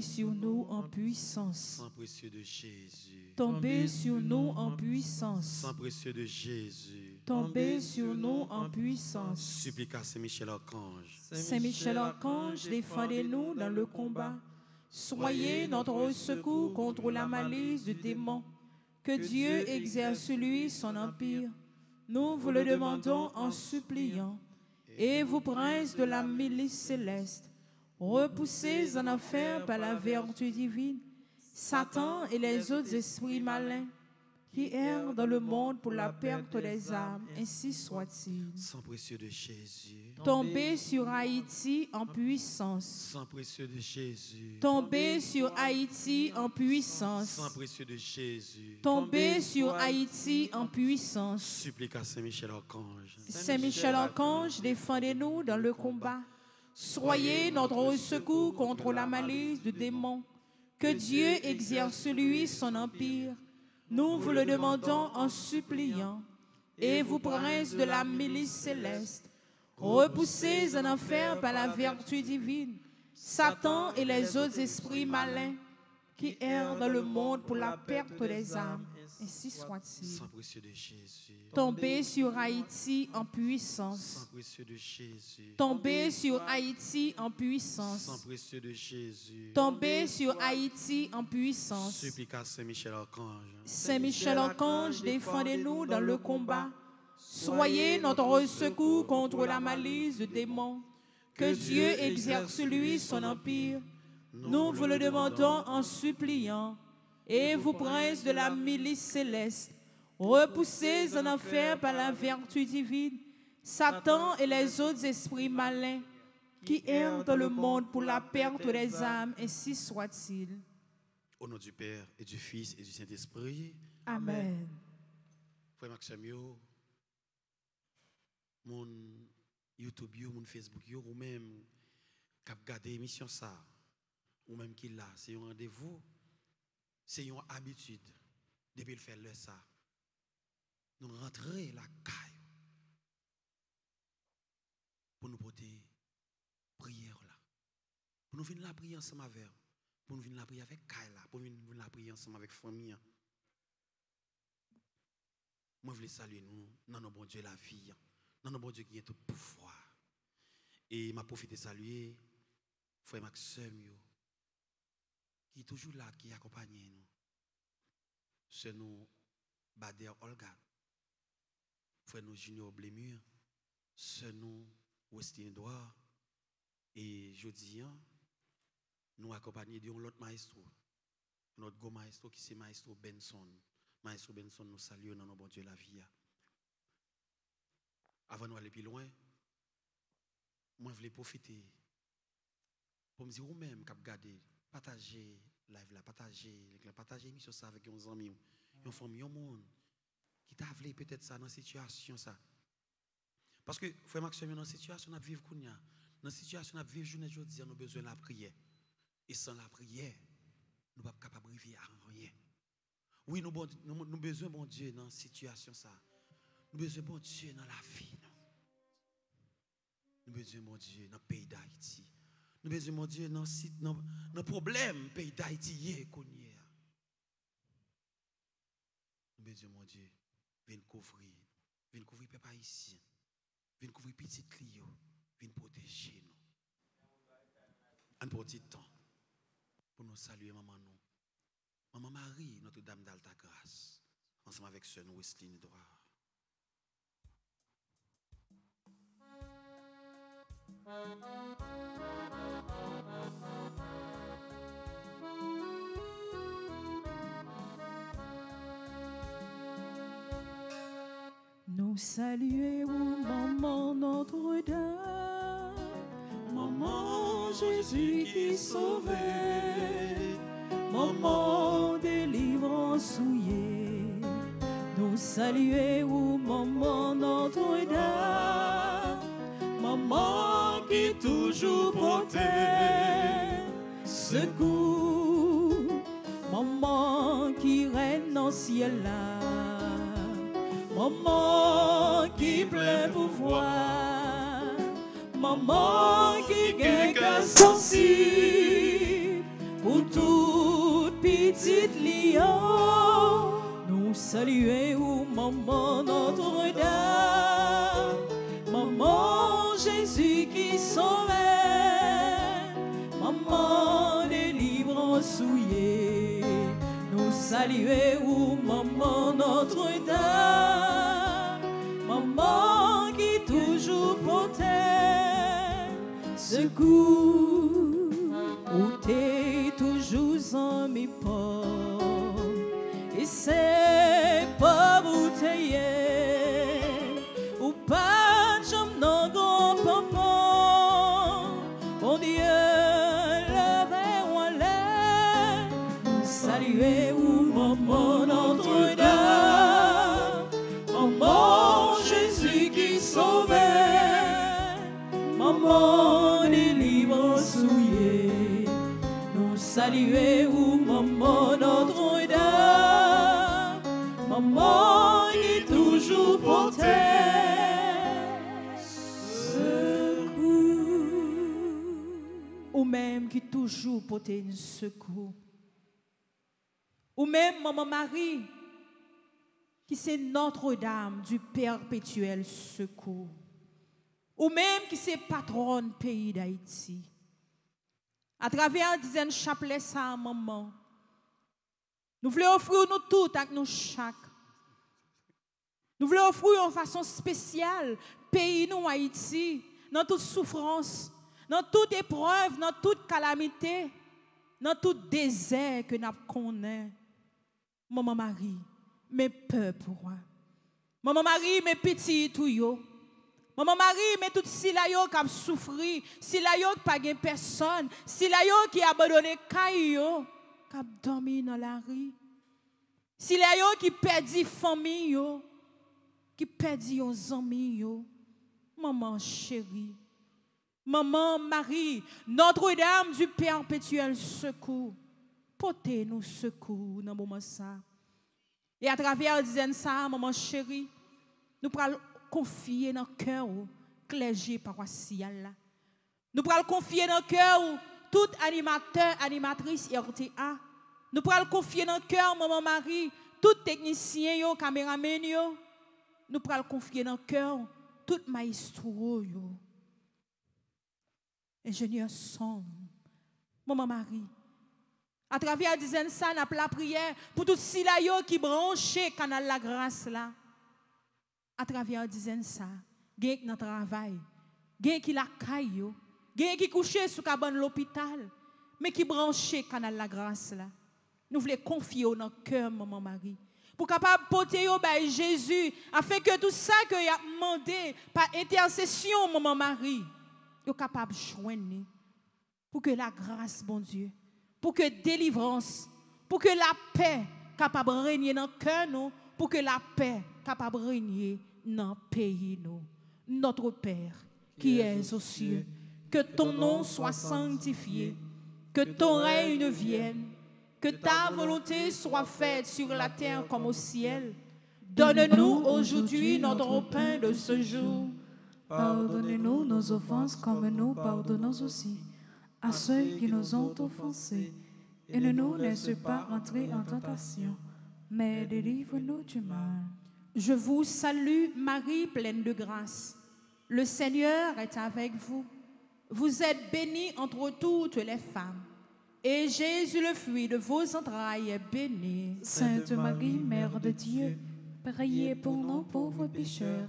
Tombez sur nous en puissance sang précieux de Jésus, Tombez sur nous en puissance sang précieux de Jésus. Tombez sur nous en puissance Supplica Saint-Michel Archange, Saint-Michel Archange, défendez-nous dans le combat. Soyez notre secours contre la malice du démon. Que Dieu exerce lui son empire. Nous vous le demandons en suppliant. Et vous, princes de la milice céleste, repoussez en enfer par la vertu divine Satan et les autres esprits malins qui errent dans le monde pour la perte des âmes, ainsi soit-il. sang précieux de Jésus, Tombez sur Haïti en puissance. sang précieux de Jésus, Tombez sur Haïti en puissance. sang précieux de Jésus. Tombez sur Haïti en puissance. Supplica Saint-Michel Archange, Saint-Michel Archange, défendez-nous dans le combat. Soyez notre secours contre la malice du démon. Que Dieu exerce lui son empire. Nous vous le demandons en suppliant. Et vous, princes de la milice céleste, repoussez en enfer par la vertu divine Satan et les autres esprits malins qui errent dans le monde pour la perte des âmes. Ainsi soit-il. sang précieux de Jésus, Tombez sur Haïti en puissance. sang précieux de Jésus, Tombez sur Haïti en sang puissance. précieux de Jésus. Tombez sur Haïti en puissance. Supplica Saint-Michel Archange, Saint-Michel Archange, défendez-nous dans le combat. Soyez notre secours contre la malice du démon. Que Dieu exerce lui son empire. Nous vous le demandons en suppliant. Et vous, princes de la milice céleste, repoussez en enfer par la vertu divine Satan et les autres esprits malins qui errent dans le monde pour la perte des âmes, ainsi soit-il. au nom du Père et du Fils et du Saint-Esprit, Amen. Frère Maxime, yo, mon YouTube, yo, mon Facebook, ou même qui a regardé l'émission ça, ou même qui là, c'est un rendez-vous, c'est une habitude, depuis le faire le ça. Nous rentrer la caille pour nous porter prière là. Pour nous venir la prier ensemble avec, pour nous venir la prier avec caille là, pour nous venir la prier ensemble avec famille. Moi, je voulais saluer nous, dans nos bon Dieu la vie, dans nos bon Dieu qui est tout pouvoir. Et m'a profité de saluer frère Maxime, qui est toujours là, qui accompagne nous. C'est nous, Bader Olga, frère nous Junior Blémur, c'est nous, Westin Edouard, et jeudi, hein, nous accompagnés de l'autre maestro, notre go maestro qui c'est maestro Benson. Maestro Benson nous salue dans nos bon Dieu la vie. Avant de aller plus loin, moi je voulais profiter pour me dire vous-même qui regardez, partager live là, partager, partager l'émission ça avec vos amis, une famille, un monde qui t'a peut-être ça dans la situation ça. Parce que frère Maxime dans la situation à vivre kounya, dans la situation à vivre journée aujourd'hui, nous besoin de la prière. Et sans la prière, nous pas capables de vivre à rien. Oui, nous nous, nous besoin bon Dieu dans la situation ça. Nous besoin bon Dieu dans la vie. Nous avons besoin bon Dieu dans le pays d'Haïti. Nous besoin bon Dieu dans le problème pays d'Haïti. y est. Nous bon Dieu. Viens couvrir. Viens couvrir peuple haïtien. Viens couvrir petit clio, viens protéger nous. Un petit temps pour nous saluer maman nous. Maman Marie, Notre-Dame d'Alta Grâce, ensemble avec sœur Wesley Edouard. Nous saluons maman Notre-Dame, maman Jésus qui sauvait, maman délivrance souillée. Nous saluons maman Notre-Dame, maman qui toujours protège, secours, maman qui règne dans le ciel là. Maman qui plein pouvoir, maman qui gagne sensible pour toute petite lion. Nous saluons maman Notre-Dame, maman Jésus qui sauvait, maman délivrance souillée. Nous saluons maman Notre-Dame, maman qui toujours protège, secours, où t'es toujours en mes pas, et c'est toujours protège un secours. Ou même Maman Marie, qui c'est Notre-Dame du perpétuel secours. Ou même qui c'est patronne pays d'Haïti. À travers un dizaine chapelet ça, maman. Nous voulons offrir nous tout avec nous chaque. Nous voulons offrir en façon spéciale pays nous Haïti, dans toute souffrance, dans toute épreuve, dans toute calamité, dans tout désert que nous connaissons. Maman Marie, mes peurs pour moi. Maman Marie, mes petits tout. Maman Marie, mais tout si qui a souffri, si la yo qui pas gen personne, si qui a abandonné yo, qui a dormi dans la rue. Si la yo qui perdi famille yo, qui perdi yon amis. Maman chérie. Maman Marie, Notre-Dame du perpétuel secours. Portez-nous secours dans ce moment. Et à travers dizaine ça, maman chérie, nous pourrons confier dans le cœur clergé paroissial. Nous pourrons confier dans le cœur tout animateur, animatrice RTA. Nous pourrons confier dans le cœur maman Marie, tout technicien yo, caméraman. Nous pourrons confier dans le cœur tout maestro. Ingénieur son, maman Marie. À travers dizaine ça, n'a la prière pour tout si la yo qui branché canal la grâce là. À travers dizaine ça, gen qui travail, gen qui la caille gen qui couché sous cabane l'hôpital, mais qui branché canal la grâce là. Nous voulons confier dans notre cœur maman Marie pour capable porter Jésus afin que tout ça que y a demandé par intercession maman Marie, yo capable joindre pour que la grâce bon Dieu pour que délivrance, pour que la paix capable de régner dans le cœur nous, pour que la paix capable de régner dans le pays nous. Notre Père qui es aux cieux, que ton nom soit sanctifié, que ton règne vienne, que ta volonté soit faite sur la terre comme au ciel. Donne-nous aujourd'hui notre pain de ce jour. Pardonnez-nous nos offenses comme nous pardonnons aussi à ceux qui nous ont offensés. Et ne nous laisse pas entrer en tentation, mais délivre-nous du mal. Je vous salue, Marie, pleine de grâce. Le Seigneur est avec vous. Vous êtes bénie entre toutes les femmes. Et Jésus, le fruit de vos entrailles, est béni. Sainte Marie, Mère de Dieu, priez pour nous pauvres pécheurs,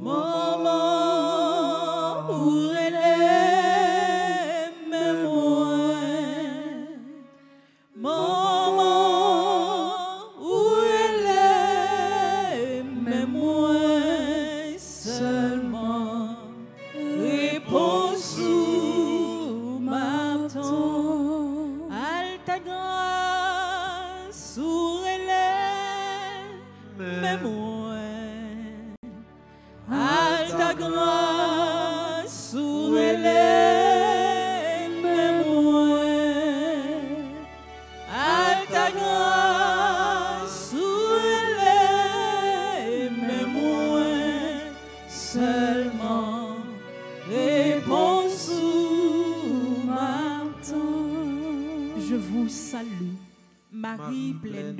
Maman,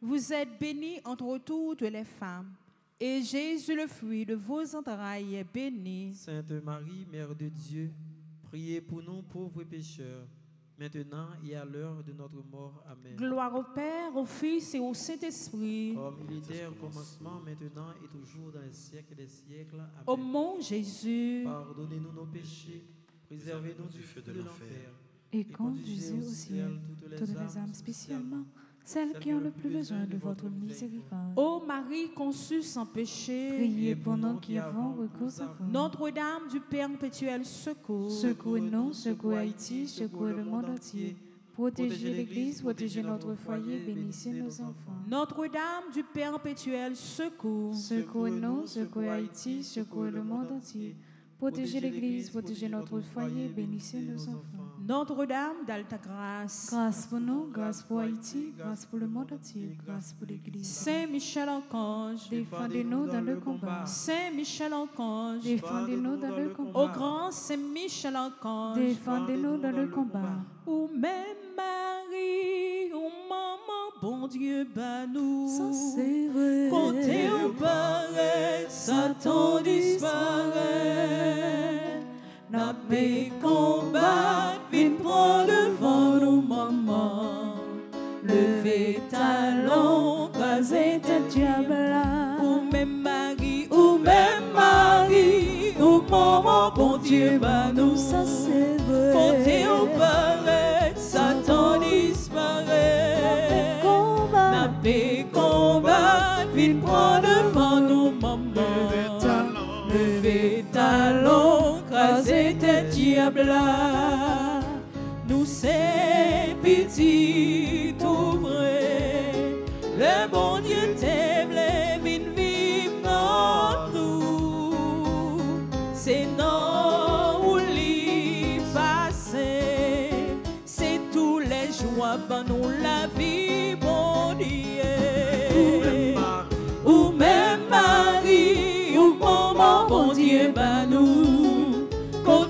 Vous êtes bénie entre toutes les femmes. Et Jésus, le fruit de vos entrailles, est béni. Sainte Marie, Mère de Dieu, priez pour nous pauvres pécheurs, maintenant et à l'heure de notre mort. Amen. Gloire au Père, au Fils et au Saint-Esprit. Comme il était au commencement, maintenant et toujours dans les siècles des siècles. Amen. Ô mon Jésus, Pardonnez-nous nos péchés, préservez-nous du feu de l'enfer. et conduisez au ciel toutes les âmes, spécialement celles qui ont le plus besoin de votre miséricorde. ô Marie conçue sans péché, Priez pour nous qui avons recours à vous. Notre-Dame du perpétuel secours, Secours-nous, secours Haïti, secours le monde entier. Protégez l'Église, protégez notre foyer, bénissez nos enfants. Notre-Dame du perpétuel secours, Secours-nous, secours Haïti, secours le monde entier. Protégez l'Église, protégez notre foyer, bénissez nos enfants. Notre-Dame d'Alta Grâce, Grâce pour nous, grâce pour Haïti, grâce pour le monde entier, grâce pour l'Église. Saint Michel Archange, Défendez-nous dans le combat. Saint Michel Archange, Défendez-nous dans le au combat. grand Saint Michel Archange, Défendez-nous dans le combat. ou même Marie, bon Dieu, bah nous. Ça c'est vrai. Au paraît, Satan disparaît. N'a pas combat, vite prends devant nous, maman. Levez talon, basez tête diable là. Ou même Marie, ou même Marie, ou maman, bon Dieu, bah nous. Ça c'est crasez tête diable là.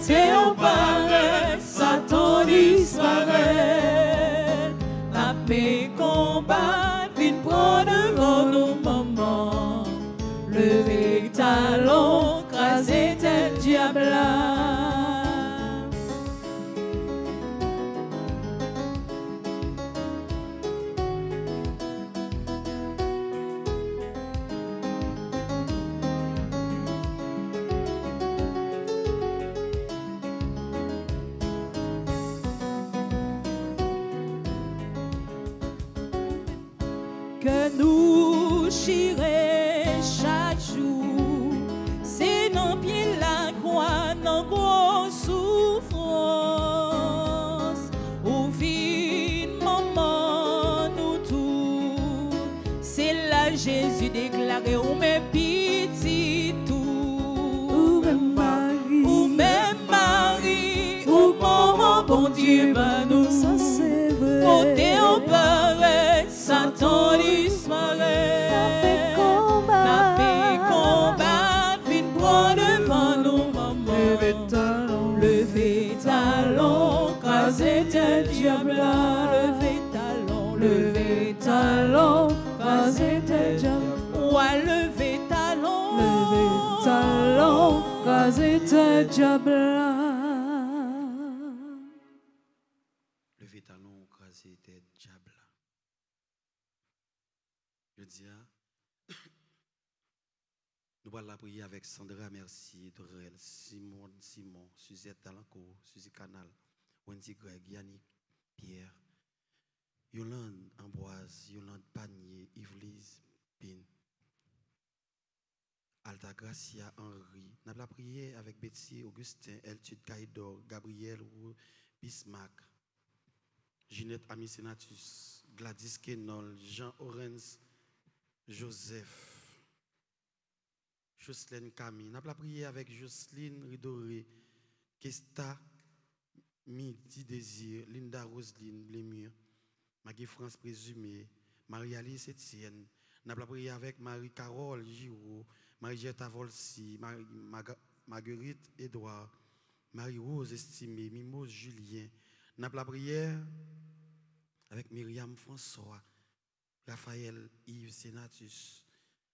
Côté nous chirons Tête diable. Levez crasez tête, diable. Je dis, hein, nous allons la prier avec Sandra Merci, Dorel, Simon, Simon, Suzette Talanco, Suzy Canal, Wendy Greg, Yannick, Pierre, Yolande Ambroise, Yolande Panier, Yvelise Pin, Alta Gracia Henri. Nous allons la prier avec Betsy, Augustin, Eltude Caïdor, Gabriel Bismarck, Ginette Amisenatus, Gladys Kenol, Jean Orens, Joseph, Jocelyne Camille. Nous avons prié avec Jocelyne Ridoré, Kesta Midi Désir, Linda Roseline Blémur, Maggie France Présumé, Marie-Alice Etienne. Nous avons prié avec Marie-Carole Giraud, Marie-Jetta Volsi, Marie- Maga- Marguerite Edouard, Marie-Rose Estimée, Mimose Julien. Avons la prière avec Myriam François, Raphaël Yves Sénatus,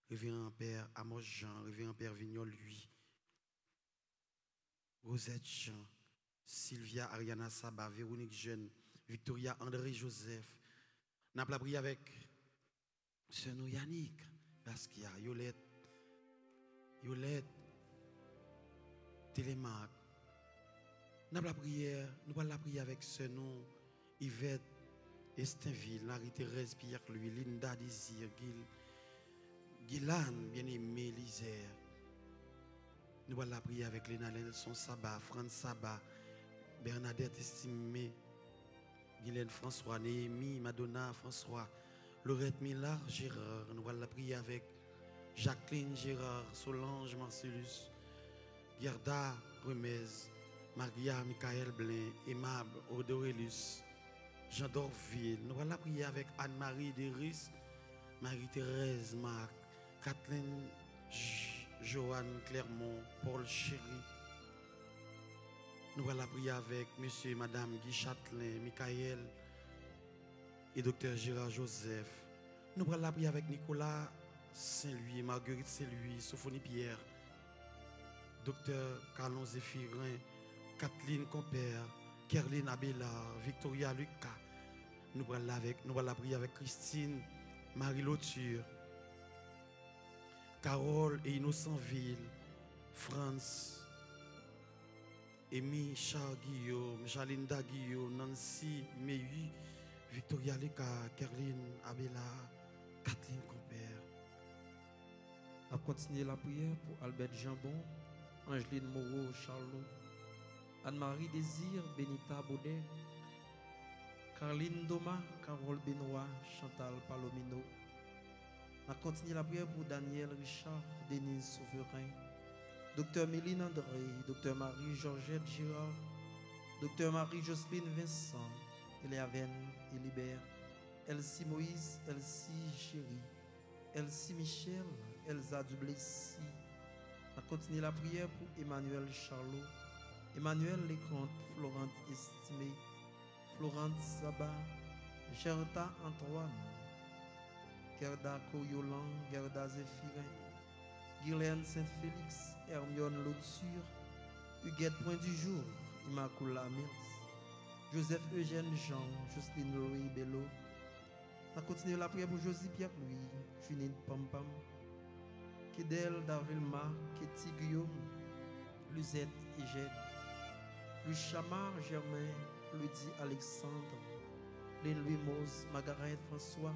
Révérend Père Amos Jean, Révérend Père Vignol lui, Rosette Jean, Sylvia Ariana Saba, Véronique Jeune, Victoria André Joseph. Avons la prière avec Sœur Yannick, Basquiat, Yolette, Yolette, Télémark. Nous la prière, nous allons la prier avec ce nom, Yvette, Estinville, Marie-Thérèse Pierre-Louis, Linda Désir, Gil, Guylaine, bien-aimé, Lisère. Nous allons la prier avec Léna Nelson Sabat, France Sabat, Bernadette Estimée, Guylaine François, Néhémie, Madonna François, Laurette Millard, Gérard. Nous allons la prier avec Jacqueline Gérard, Solange Marcellus, Gerda Remez, Maria, Michael Blain, Aimable, Odorelus, Jean d'Orville. Nous allons prier avec Anne-Marie Deris, Marie-Thérèse Marc, Kathleen Joanne Clermont, Paul Chéry. Nous allons prier avec Monsieur et Madame Guy Châtelain, Michael et Docteur Gérard Joseph. Nous allons prier avec Nicolas Saint-Louis, Marguerite Saint-Louis, Sophonie Pierre, Docteur Carlon Zéphirin, Kathleen Compère, Kerline Abélard, Victoria Lucas. Nous allons allons prier avec Christine, Marie Lauture, Carole et Innocentville, France, Amy Charles Guillaume, Jalinda Guillaume, Nancy Mehui, Victoria Lucas, Kerline Abélard, Kathleen Compère. On continuer la prière pour Albert Jambon, Angeline Moreau Charlot, Anne-Marie Désir, Benita Baudet, Caroline Doma, Carole Benoît, Chantal Palomino. On continue la prière pour Daniel Richard, Denise Souverain, Docteur Méline André, Docteur Marie-Georgette Girard, Docteur Marie-Jocelyne Vincent, Eliaven Elibert, Elsie Moïse, Elsie Chéri, Elsie Michel, Elsa Dublessis. On continue la prière pour Emmanuel Charlot, Emmanuel Leconte, Florent Estimé, Florence Saba, Gerda Antoine, Gerda Coyolan, Gerda Zéphirin, Guylaine Saint-Félix, Hermione Lauture, Huguette Point du Jour, Immaculata Mills, Joseph Eugène Jean, Jocelyne Louis Bello. On continue la prière pour Josie Pierre-Louis, Junine Pampam, Kedel Davilma, Ketty Guillaume, Luzette Égène, Luchamar Germain, Ludi Alexandre, Lynn Louis Mose, Margaret François,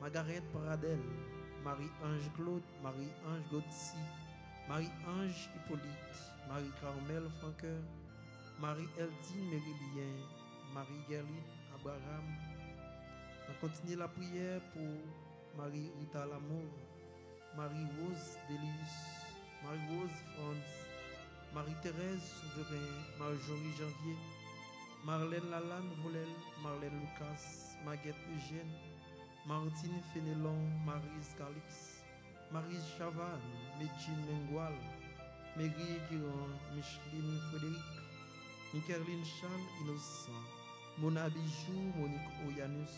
Margaret Paradel, Marie-Ange Claude, Marie-Ange Gauthier, Marie-Ange Hippolyte, Marie-Carmel Franqueur, Marie-Eldine Mérilien, Marie-Gerline Abraham. On continue la prière pour Marie-Rita Lamour, Marie-Rose Delius, Marie-Rose Franz, Marie-Thérèse Souverain, Marjorie Janvier, Marlène Lalane Volel, Marlène Lucas, Maguette Eugène, Martine Fénélon, Marise Calix, Marise Chavannes, Medjine Mengual, Mary Guiron, Micheline Frédéric, Michaeline Charles Innocent, Mona Bijou, Monique Oyanus,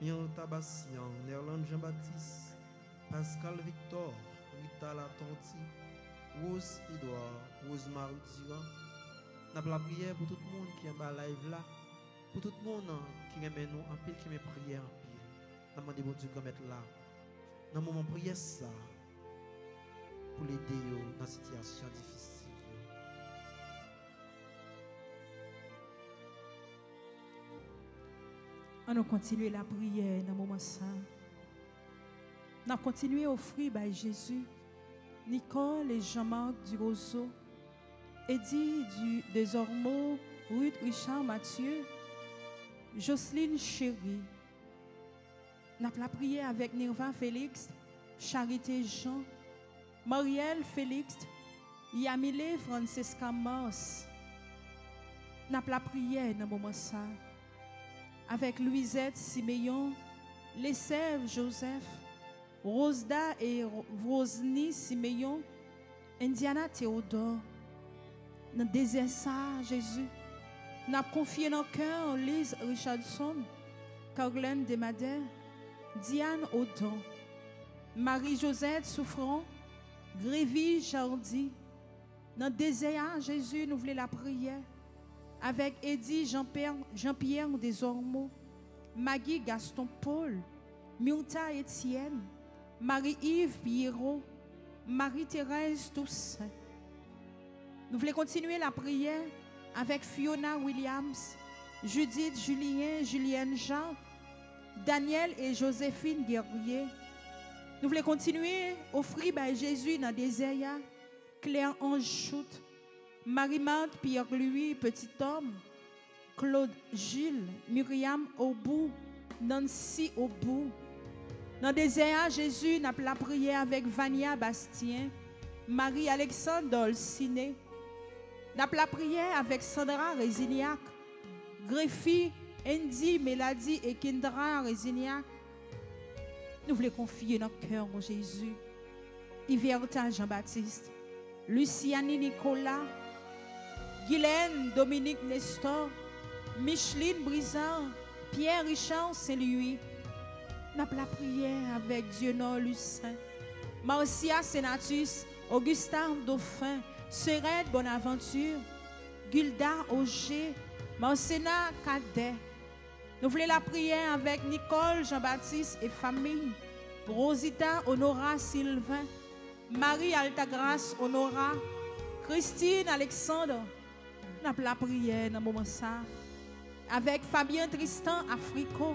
Mian Tabassian, Nerland Jean-Baptiste, Pascal Victor, Rita Latonti, Rose Edouard, Rosemary Diran. N'a la prière pour tout le monde qui est en live là, pour tout le monde hein, qui remet nous en pile, qui met prière en pile. N'a demandé bon Dieu de mettre là. Dans moment prière ça, pour l'aider dans la situation difficile. On a continué la prière dans le moment ça. On a continué à offrir by Jésus, Nicole et Jean-Marc du Roseau, Eddie du Desormeaux, Ruth Richard Mathieu, Jocelyne Chéri. On a la prière avec Nirva Félix, Charité Jean, Marielle Félix, Yamile Francesca Mars. On a la prière dans moment ça avec Louisette Siméon, Lessève Joseph, Rosda et Ro- Rosny Siméon, Indiana Théodore. Dans le désert ça, Jésus, nous avons confié nos cœurs Lise Richardson, Caroline Desmadère, Diane Audon, Marie-Josette Souffrant, Grévy Jardy. Dans le désert, Jésus, nous voulons la prière avec Eddie Jean-Pierre Jean-Pierre Desormeaux, Maggie Gaston Paul, Myrta Étienne, Marie-Yves Pierrot, Marie-Thérèse Toussaint. Nous voulons continuer la prière avec Fiona Williams, Judith Julien, Julienne Jean, Daniel et Joséphine Guerrier. Nous voulons continuer offrir à Jésus dans désert, Claire Ange Marie-Marthe Pierre-Louis, petit homme, Claude Gilles, Myriam Aubout, Nancy Aubout. Dans le désert, Jésus n'a la prière avec Vania Bastien, Marie-Alexandre Dolciné. N'a la prière avec Sandra Résignac, Greffi, Andy, Mélodie et Kendra Résignac. Nous voulons confier notre cœur au Jésus. Iverta Jean-Baptiste, Luciani Nicolas, Guylaine Dominique Nestor, Micheline Brisard, Pierre Richard Saint-Louis. N'a la prière avec Dieu non Lucin, Marcia Senatus, Augustin Dauphin, Serette Bonaventure, Gilda Auger, Marcena Cadet. Nous voulons la prière avec Nicole Jean-Baptiste et famille, Rosita Honora Sylvain, Marie Altagrace Honora, Christine Alexandre. Nous la prière dans ce moment. Avec Fabien Tristan Africo,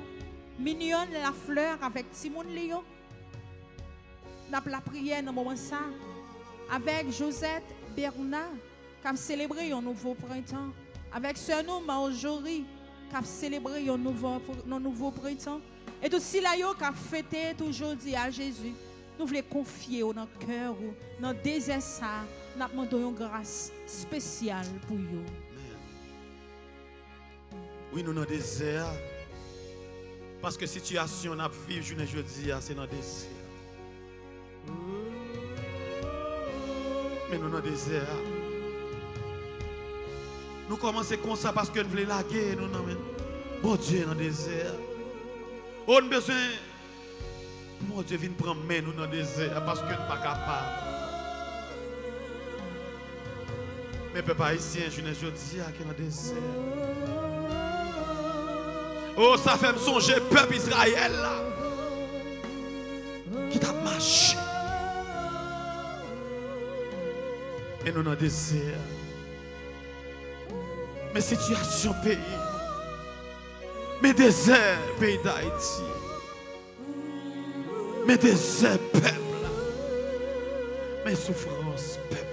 Mignonne La Fleur avec Léo. Nous avons la prière dans ce moment ça. Avec Josette Bernard, qui a célébré un nouveau printemps. Avec Sœur nous Marjorie, qui a célébré un nouveau, nouveau printemps. Et tout cela qui a fêté aujourd'hui à Jésus. Nous voulons confier dans notre cœur, dans notre désert, nous demandons une grâce spéciale pour vous. Oui, nous dans le désert. Parce que situation n'a vivre je jeudi, c'est dans le désert. Mais nous dans le désert. Nous commençons comme ça parce que nous voulons la guerre. Nous, non, bon Dieu dans le désert. On a besoin. Mon Dieu, viens prendre main nous dans le désert parce que nous pas capables. Mais peuple haïtien, je ne dis pas qu'il dans le désert. Oh, ça fait me songer, peuple Israël là. Qui t'a marché. Et nous le désert. Mais situation pays. Mais désert, pays d'Haïti. Mais désert, peuple. Mais souffrance, peuple.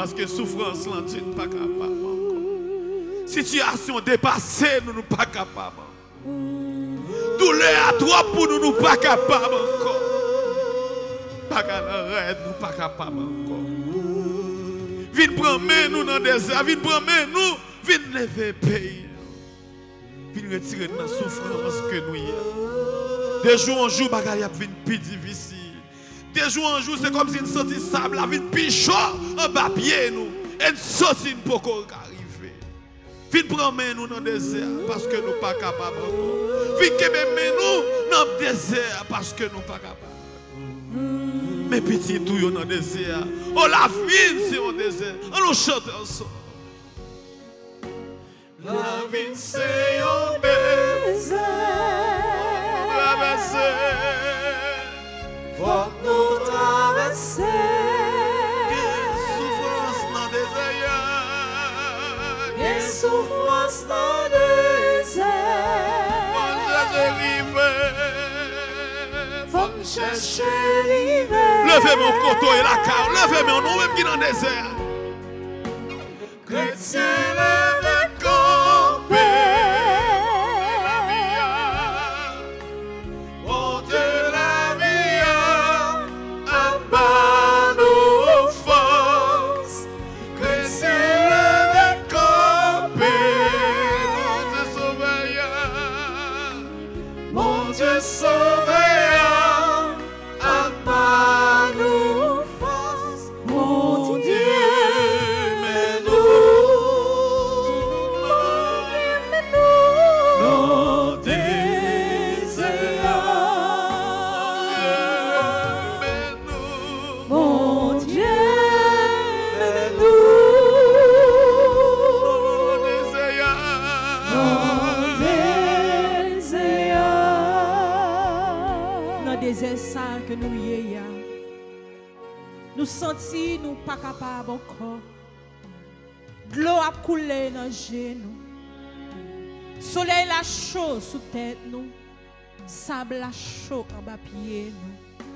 Parce que souffrance là, Dieu nous pas capable. Situation dépassée, nous nous pas capable. Douleur à toi pour nous nous pas capable encore. Pas nous pas capable encore. Viens prendre nous dans le désert, viens prendre nous, viens lever pays. Viens retirer dans la souffrance que nous y avons. De jour en jour, bagaille vient plus difficile. De jour en jour, c'est comme si une sortie sable, la vie plus chaud en bas pied nous. Et sortie ne peut arriver. Viens prendre nous dans le désert parce que nous pas capables encore. Main nous dans le désert parce que nous pas capables. Mais petit tout dans le désert. Oh la vie c'est un désert. On nous chante ensemble. La vie c'est désert. Faut me chercher l'hiver. Levez mon coteau et la car. Levez mon nous même qui dans le désert. Chrétien, nous pas capables encore. De l'eau a coulé dans les genoux. Soleil la chaud sous tête nous. Sable la chaud en bas pied nous.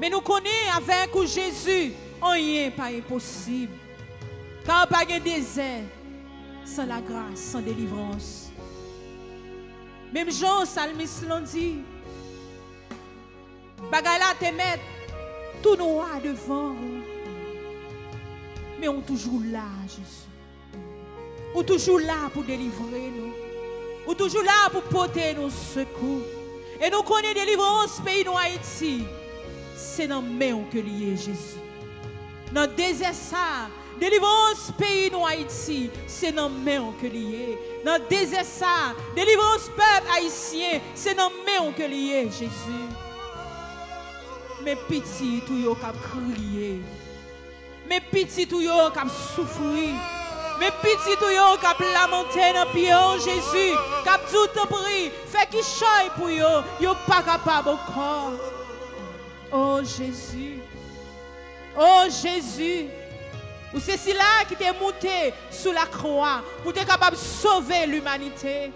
Mais nous connaissons avec ou Jésus, rien pas impossible. Car pas de désert sans la grâce, sans délivrance. Même Jean Salmis l'ont dit. Bagay la te mettre tout noir devant vous. Mais on toujours là, Jésus. On toujours là pour délivrer nous. On toujours là pour porter nos secours. Et nous connaissons délivrance pays de Haïti. C'est dans main que lié Jésus. Dans désert ça, délivrance pays de Haïti, c'est dans main que lié. Dans désert délivrance peuple haïtien, c'est dans main que lié Jésus. Mais petits tout yo crier. Mais petits tout yo k'ap souffrir. Mais petits tout yo k'ap lamenter dans pied Jésus, k'ap tout pris, fait qui choy pour yo, yo pas capable encore. Oh Jésus. Oh Jésus. Ou c'est cela qui t'est monté sous la croix pour être capable de sauver l'humanité.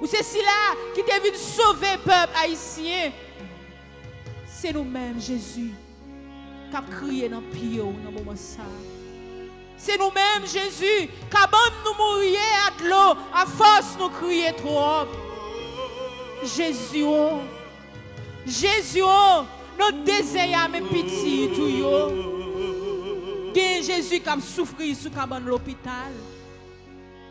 Ou c'est cela qui t'est venu sauver le peuple haïtien. C'est nous-mêmes, Jésus, qui crié dans le pied dans le moment ça. C'est nous-mêmes, Jésus, qui nous mourir à l'eau, à force nous crier trop. Jésus. Jésus, notre désir, mes petits, tout yo. Jésus qui a souffert sous cabane l'hôpital.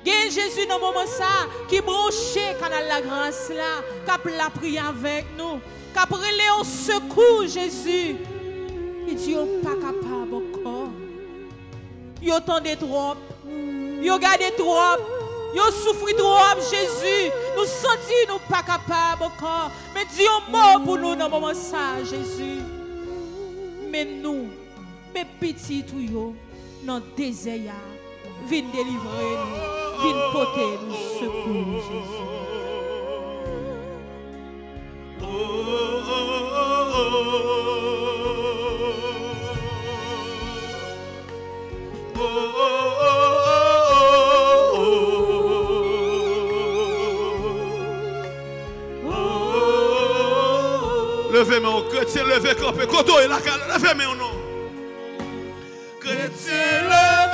Gen Jésus dans le moment ça qui branché canal la grâce là, qui a la avec nous, qui a relé au secours Jésus. Il dit yo pas capable encore. Yo tendez trop. Yo gardé trop. Yo souffri trop Jésus. Nous sentis nous pas capables encore. Mais Dieu mort pour nous dans le moment ça Jésus. Mais nous mes petits tout dans le désert viennent délivrer nous, viennent porter nous secours Jésus. Levez mon chrétien, levez campé, koto et la cale, levez mon nom. Chrétien, levez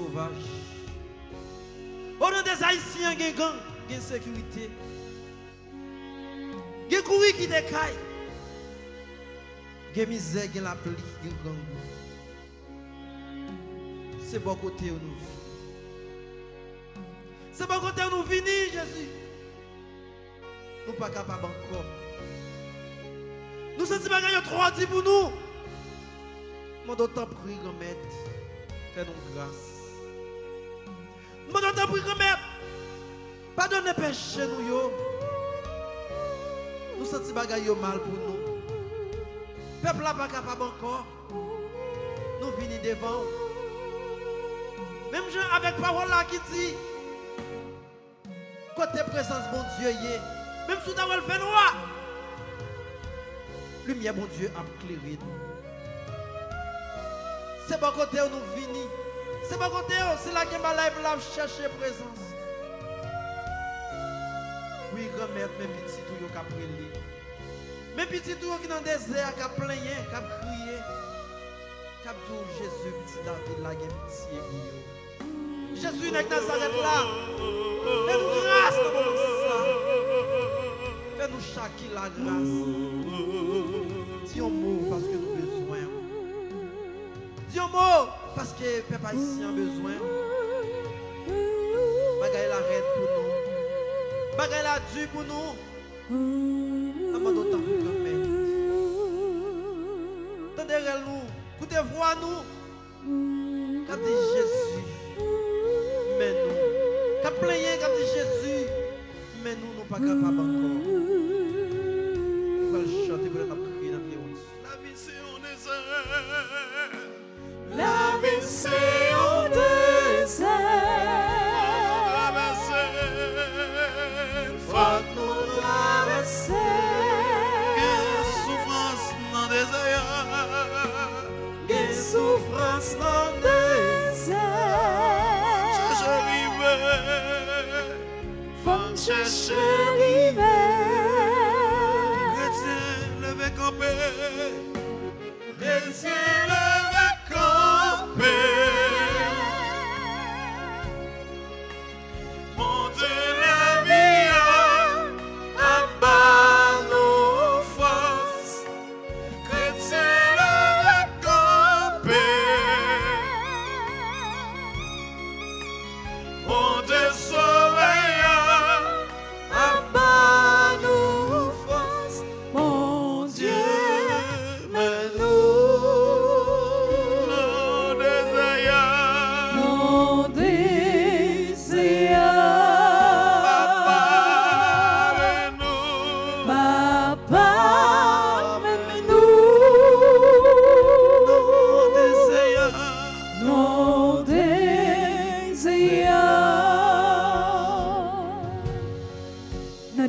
sauvage. Dans le désert, ici, il y a gang. il y a sécurité. Il y a qui décaille. Il y a misère, il y a la pluie, il y a gang. C'est bon côté où nous vivons. C'est bon côté où nous venons, Jésus. Nous ne sommes pas capables encore. Nous sommes pas trop dit pour nous. Mon d'autant prie, grand maître, fais-nous grâce. Mon d'autant prie, grand maître, pardonne péché nous. Nous sentons bagaille mal pour nous. Peuple là pas capable encore. Nous venons devant. Même gens avec parole là qui dit côté présence bon Dieu est. Même si tu as fait noir. Lumière bon Dieu a éclairé nous. C'est bon côté où nous venons. Se pa kote yo, se la gen balay pou la chache prezans. Oui, remet men pititou yo kap rele. Men pititou yo ki nan dezer kap plenye, kap kriye. Kap tou, oh, Jezu piti David la gen pitiye pou yo. Jezu nek nan zaret la. Fè nou grase nan moun sa. Fè nou chaki la grase. Diyon mou, paske nou bezwen. Diyon mou. Parce que peuple haïtien a besoin. Bagaille la reine pour nous. Bagaille la dû pour nous. Amand autant pour grand-mère. Tendez nous. Nous. Quand Jésus. Mais nous. Quand plaignez quand Jésus. Mais nous, nous pas capables encore. La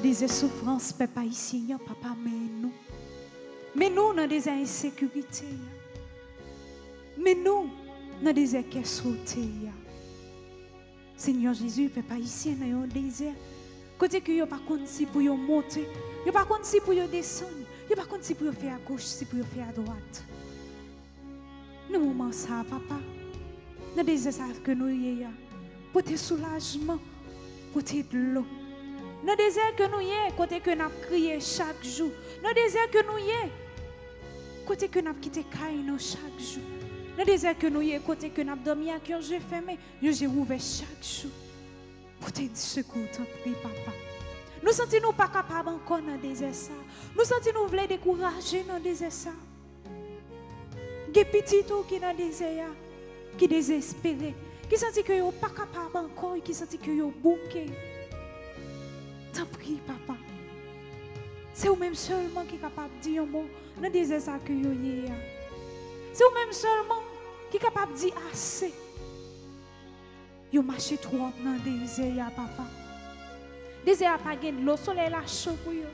des souffrances, papa ici, papa, mais nous. Mais nous, dans des insécurités. Mais nous, dans des équipes. Seigneur Jésus, papa ici, dans un désert. Côté que yo pas contre si pour yo monter, yo pas contre si pour yo descendre, yo pas contre si pour faire à gauche, si pour yo faire à droite. Nous moment ça, papa. Dans des désert que nous y a, pour tes soulagement, pour tes l'eau. Dans des désert que nous a, côté que nous crié chaque jour. Dans des désert que nous a, côté que nous quitté Kaino chaque jour. Dans des désert que nous a, côté que nous dormi un jeu fermé, jeu ouvert chaque jour. Pour te secours, papa. Nous sentons nous pas capables encore dans le désert ça. Nous sentons nous voulons décourager dans le désert ça. Des petits qui dans le qui désespérés, qui sentent que sont pas capables encore, qui sentent que sont bouqués. T'en prie, papa. C'est vous-même seulement qui est capable de dire un mot dans le désert que vous a. C'est vous-même seulement qui est capable de dire assez. Yo marché trop dans le désert, papa. Désert pas gain l'eau, soleil la chaud pour yo.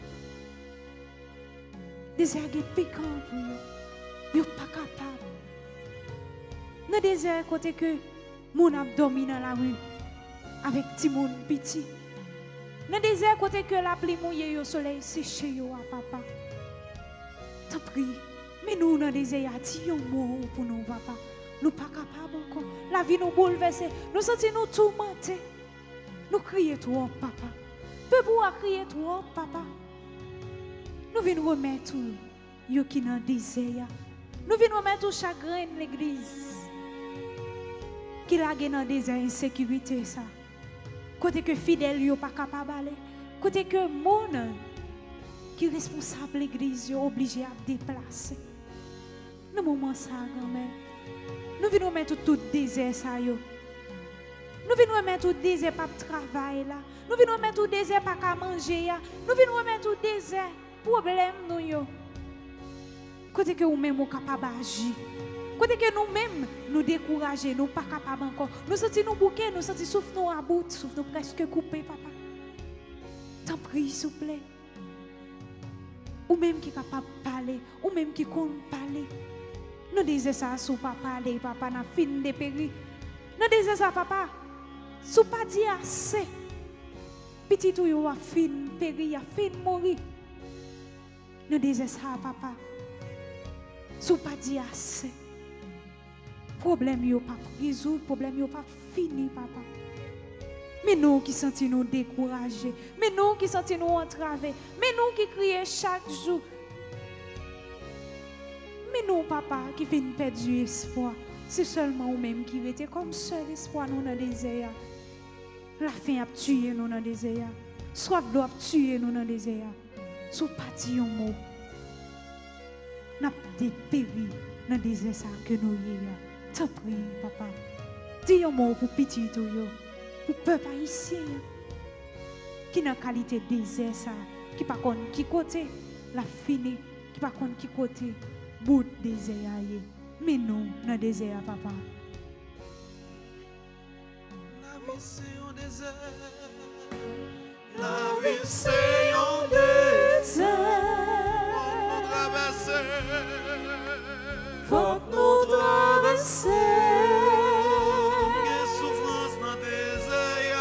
Désert gain piquant pour yo. Yo pas capable. Le désert côté que moun a dormi dans la rue avec ti moun petit. Dans le désert côté que la pluie mouillée yo soleil séché yo à papa. T'en prie, mais nous dans le désert dis un mot pour nous papa. Nous pas capables encore. La vie nous bouleverse. Nous sentons nous tourmentés. Nous crions trop, papa. Peuple a crié trop, papa. Nous venons remettre tout, yo qui dans le désert. Nous venons remettre tout chagrin de l'église. Qui l'a dans le désert insécurité ça. Côté que fidèle yo pas capable d'aller. Côté que monde qui responsable l'église yo obligé à déplacer. Nous moment ça grand-mère. Nous venons mettre tout désert ça yo. Nous venons mettre tout désert pour travail là. Nous venons mettre tout désert pour qu'à manger ya. Nous venons mettre tout désert problème nous yo. Côté que nous même capable d'agir. Côté que nous même nous décourager, nous pas capable encore. Nous sentons nous bouquer, nous sentons souffle nous à bout, souffle nous presque coupé papa. T'en prie s'il vous plaît. Ou même qui est capable de parler, ou même qui compte parler. Nous disons ça sous papa, les papa n'a fin de péri. Nous disons ça papa. Sous pas dit assez. Petit tout a fin péri, a fin mourir. Nous disons ça papa. Sous pas dit assez. Problème yo pas résoudre, problème yo pas fini papa. Mais nous qui sentons nous découragés, mais nous qui sentons nous entravés, mais nous qui crions chaque jour. Mais nous, papa, qui fait perdre du espoir, c'est seulement nous-mêmes qui étaient comme seul espoir nous dans le désert. La faim a tué nous dans le désert. Soif a tué nous dans le désert. Sous pas dit un mot. N'a dépéri dans le désert que nous y T'en prie, papa. Dis un mot pour petit tout pour le peuple haïtien qui n'a qualité de désert ça qui pas contre qui côté la fini qui pas contre qui côté bout de désert mais nous dans désert papa La vie c'est un désert. La vie c'est un désert. Que nous traverser Quelle souffrance dans le désert.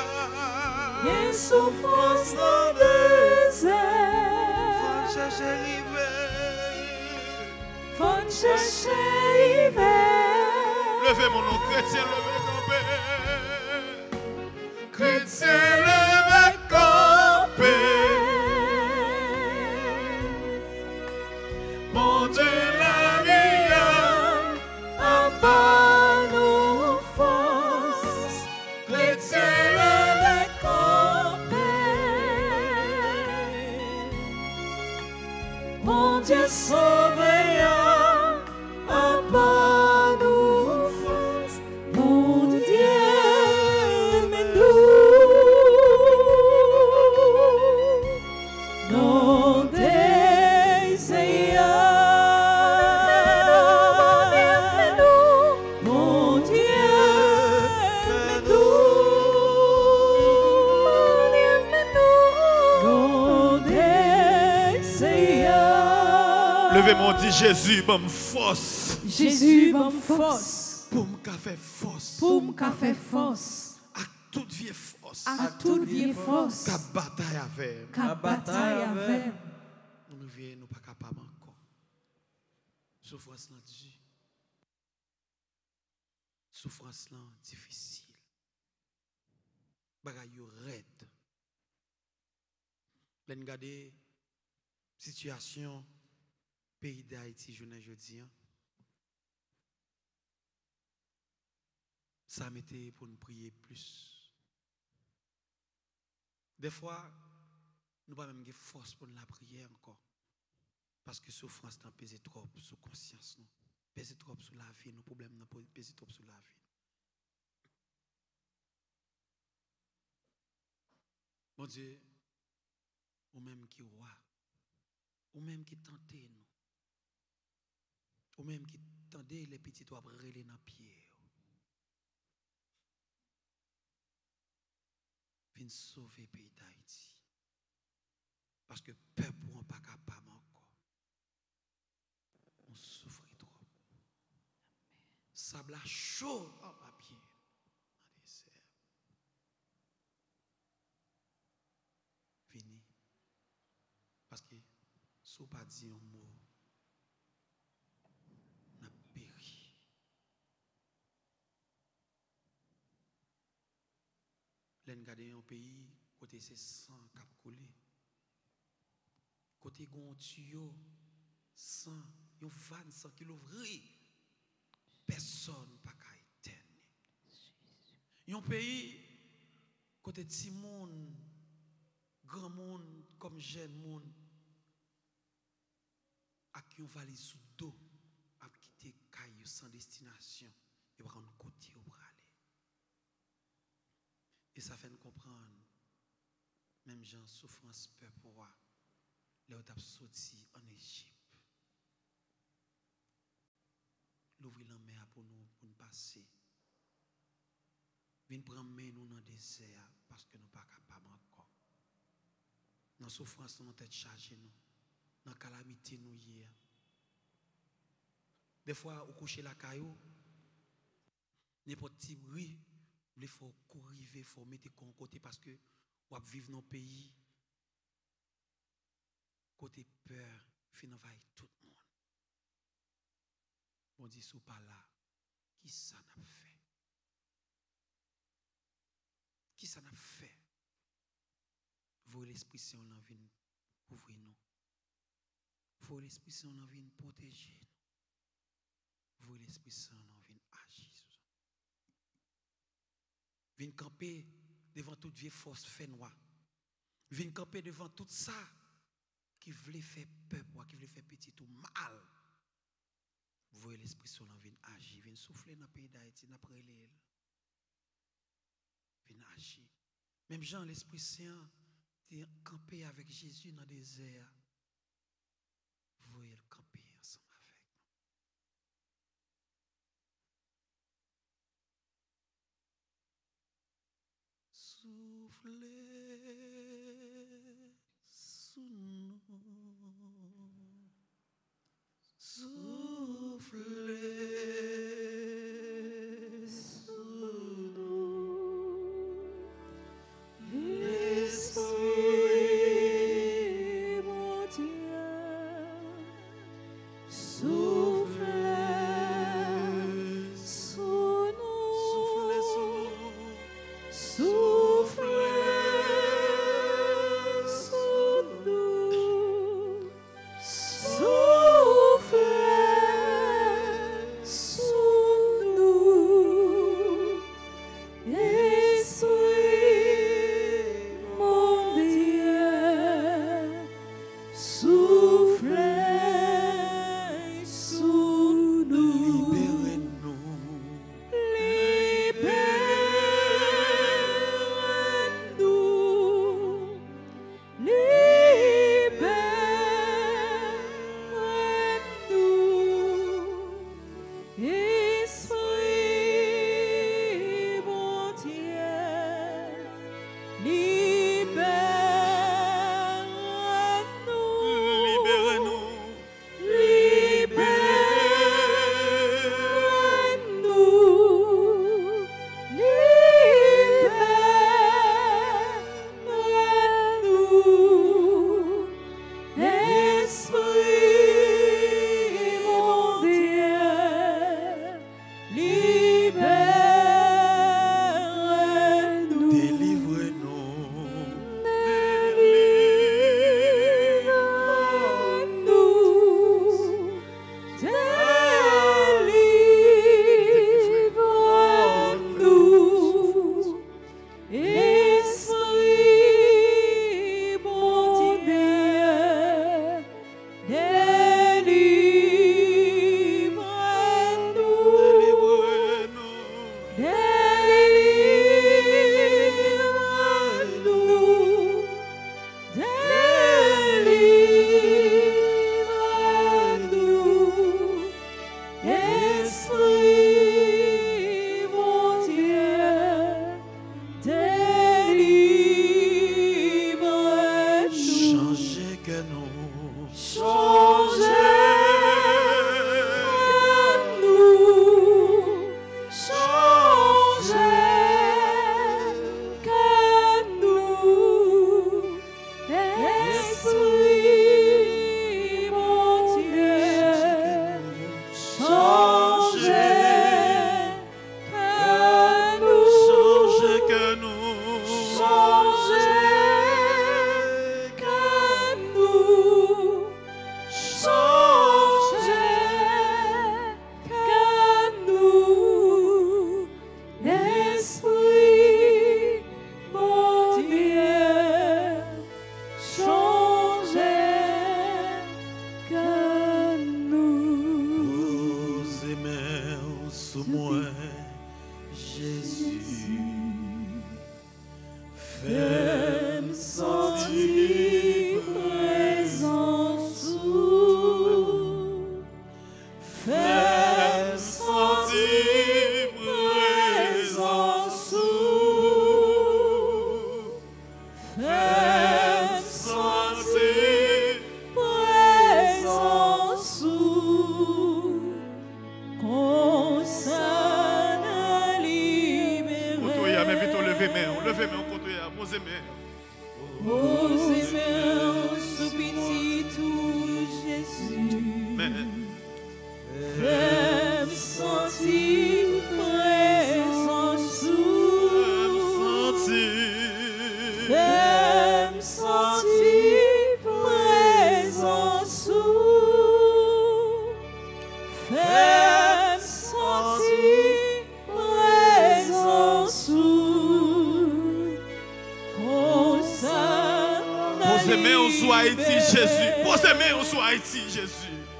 Une souffrance dans le Faut désert chercher rivière. faut chercher hiver Levez mon nom, chrétien, levez campé. Chrétien, levez Jésus, bonne force. Jésus, bonne force. Pour me faire force. Pour me faire force. À toute vieille force. À toute vieille force. Qu'à bataille avec. Qu'à bataille avec. Nous ne nous pas capables encore. Souffrance là dure. Souffrance là difficile. Bagay yo raide. L'en gade situation pays d'Haïti journée jeudi. hein. Ça m'était pour nous prier plus. Des fois, nous pas même de force pour la prière encore. Parce que souffrance n'a pesé trop sur conscience nous. Pesé trop sur la vie, nos problèmes n'a pesé trop sur la vie. Mon Dieu, ou même qui roi, ou même qui tentait nous, ou même qui tendait les petits doigts brûler dans pied. Viens sauver le pays d'Haïti. Parce que le peuple n'est pas capable encore. On souffre trop. Sable chaud en papier. Fini. Parce que si vous pas dit un mot, on a péri. L'en un pays Côté c'est sang qui a coulé. Côté gon tuyau, sang, yon van sang qui l'ouvri. Personne pas qu'à éteindre. Yon pays, côté petit monde, grand monde, comme jeune monde, à qui on valise sous dos, à quitter caillou sans destination, et va rendre côté au bras aller. Et ça fait nous comprendre, même gens souffrance peur pour moi, tu sorti en Égypte. L'ouvrir la mer pour nous, pour nous passer. Viens prendre main nous dans le désert parce que nous ne sommes pas capables encore. Dans la souffrance, nous tête chargée nous. Dans la calamité, nous hier. Des fois, au coucher la caillou, n'importe qui bruit, il faut courir, il faut mettre de côté parce que vous vivre dans le pays. Côté peur, fin tout le monde. On dit, sous pas là, qui ça n'a fait? Qui ça n'a fait? Vous l'Esprit Saint en envie couvrir nous. Vous l'Esprit Saint en envie protéger nous. Vous l'Esprit Saint en envie d'agir sur nous. Vin camper devant toute vieille force fait noir. Vin camper devant tout ça qui voulait faire peur, qui voulait faire petit ou mal. Vous voyez l'Esprit en envie d'agir, vin souffler dans le pays d'Haïti, après l'île. Vin agir. Même Jean, l'Esprit Saint, était campé avec Jésus dans le désert. Vous voyez le camper ensemble avec nous. Soufflez sous nous. Soufflez au soi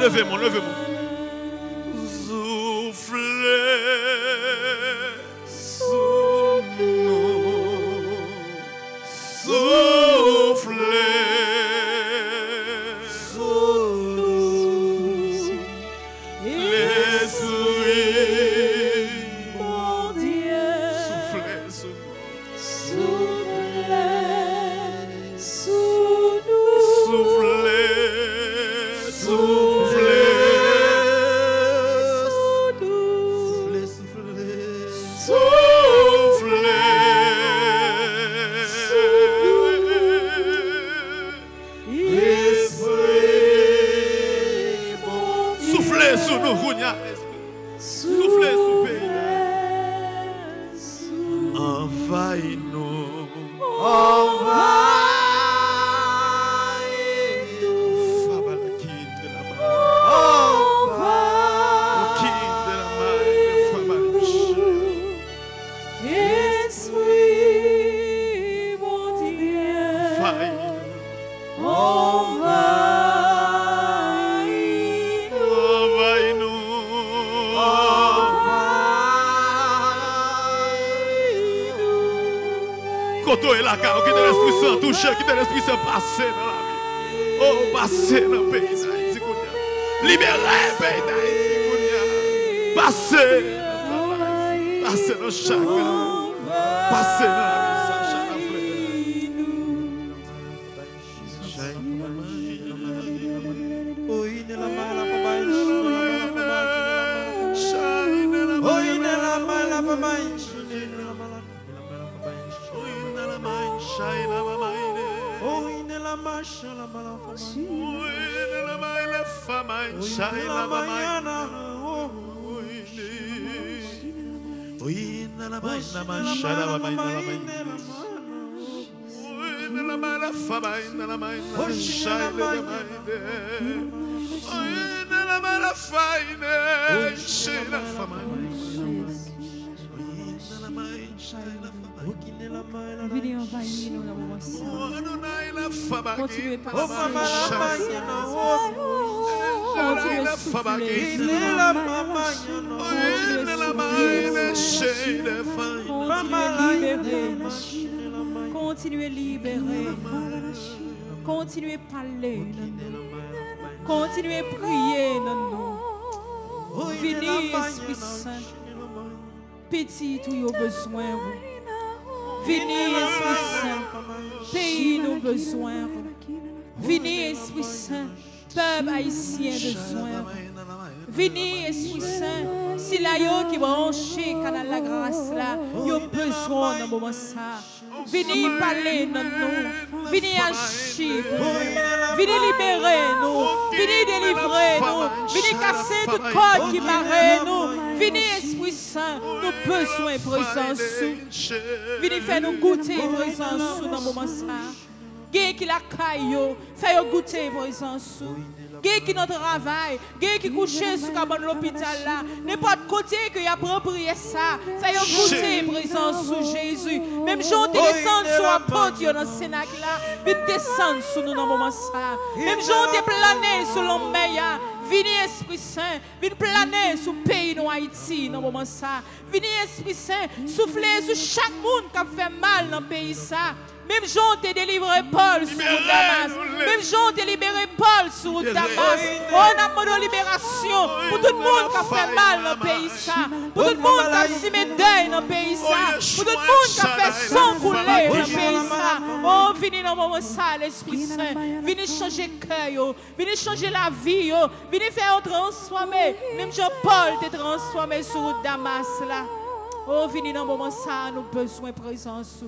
Levez-moi, levez-moi. Caro, qui de l'Esprit Saint touché, qui de l'Esprit Saint shine Venez envahir nous la Continuez par. Continuez libérer. Continuez parler. Continuez à prier. Oh, Venez, Esprit Saint. Petit, tout y a besoin. Venez, Esprit Saint. Pays, nous besoin. vous. Venez, Esprit Saint. Peuple haïtien besoin. Venez, Esprit Saint. Si la yo qui branché canal la grâce là, yo besoin dans moment ça. Venez parler dans nous. Venez agir. Venez libérer nous. Venez délivrer nous. Venez casser tout code qui marre nous. Venez, Esprit Saint. Nous besoin de présence. Venez faire nous goûter présence dans le moment ça. Gay qui la caille, yo goûter présence. Sous. Gay qui notre travail, gay qui couche sur cabane l'hôpital là, n'importe côté que y a approprié ça, fait yo goûter présence sous Jésus. Même gens qui descendent sur la porte dans le Sénac là, vite descendre sous nous dans le moment ça. Même gens qui planer sur meilleur. Venez Esprit Saint, venez planer le pays de Haïti dans le moment ça. Venez Esprit Saint, souffler sur chaque monde qui a fait mal dans le pays ça. Même Jean t'a délivré Paul sur Damas. Même Jean t'a libéré Paul sur Damas. On a demandé libération pour tout le monde qui a fait mal dans le pays ça. Pour tout le monde qui a simé deuil dans le pays ça. Pour tout le monde qui a fait sang couler dans le pays ça. Oh, venez dans le moment ça, l'Esprit Saint. Venez changer le cœur, yo. venez changer la vie, venez faire transformer. Même Jean-Paul t'a transformé sur Damas là. Oh, venez dans le moment ça, nous avons besoin de présence.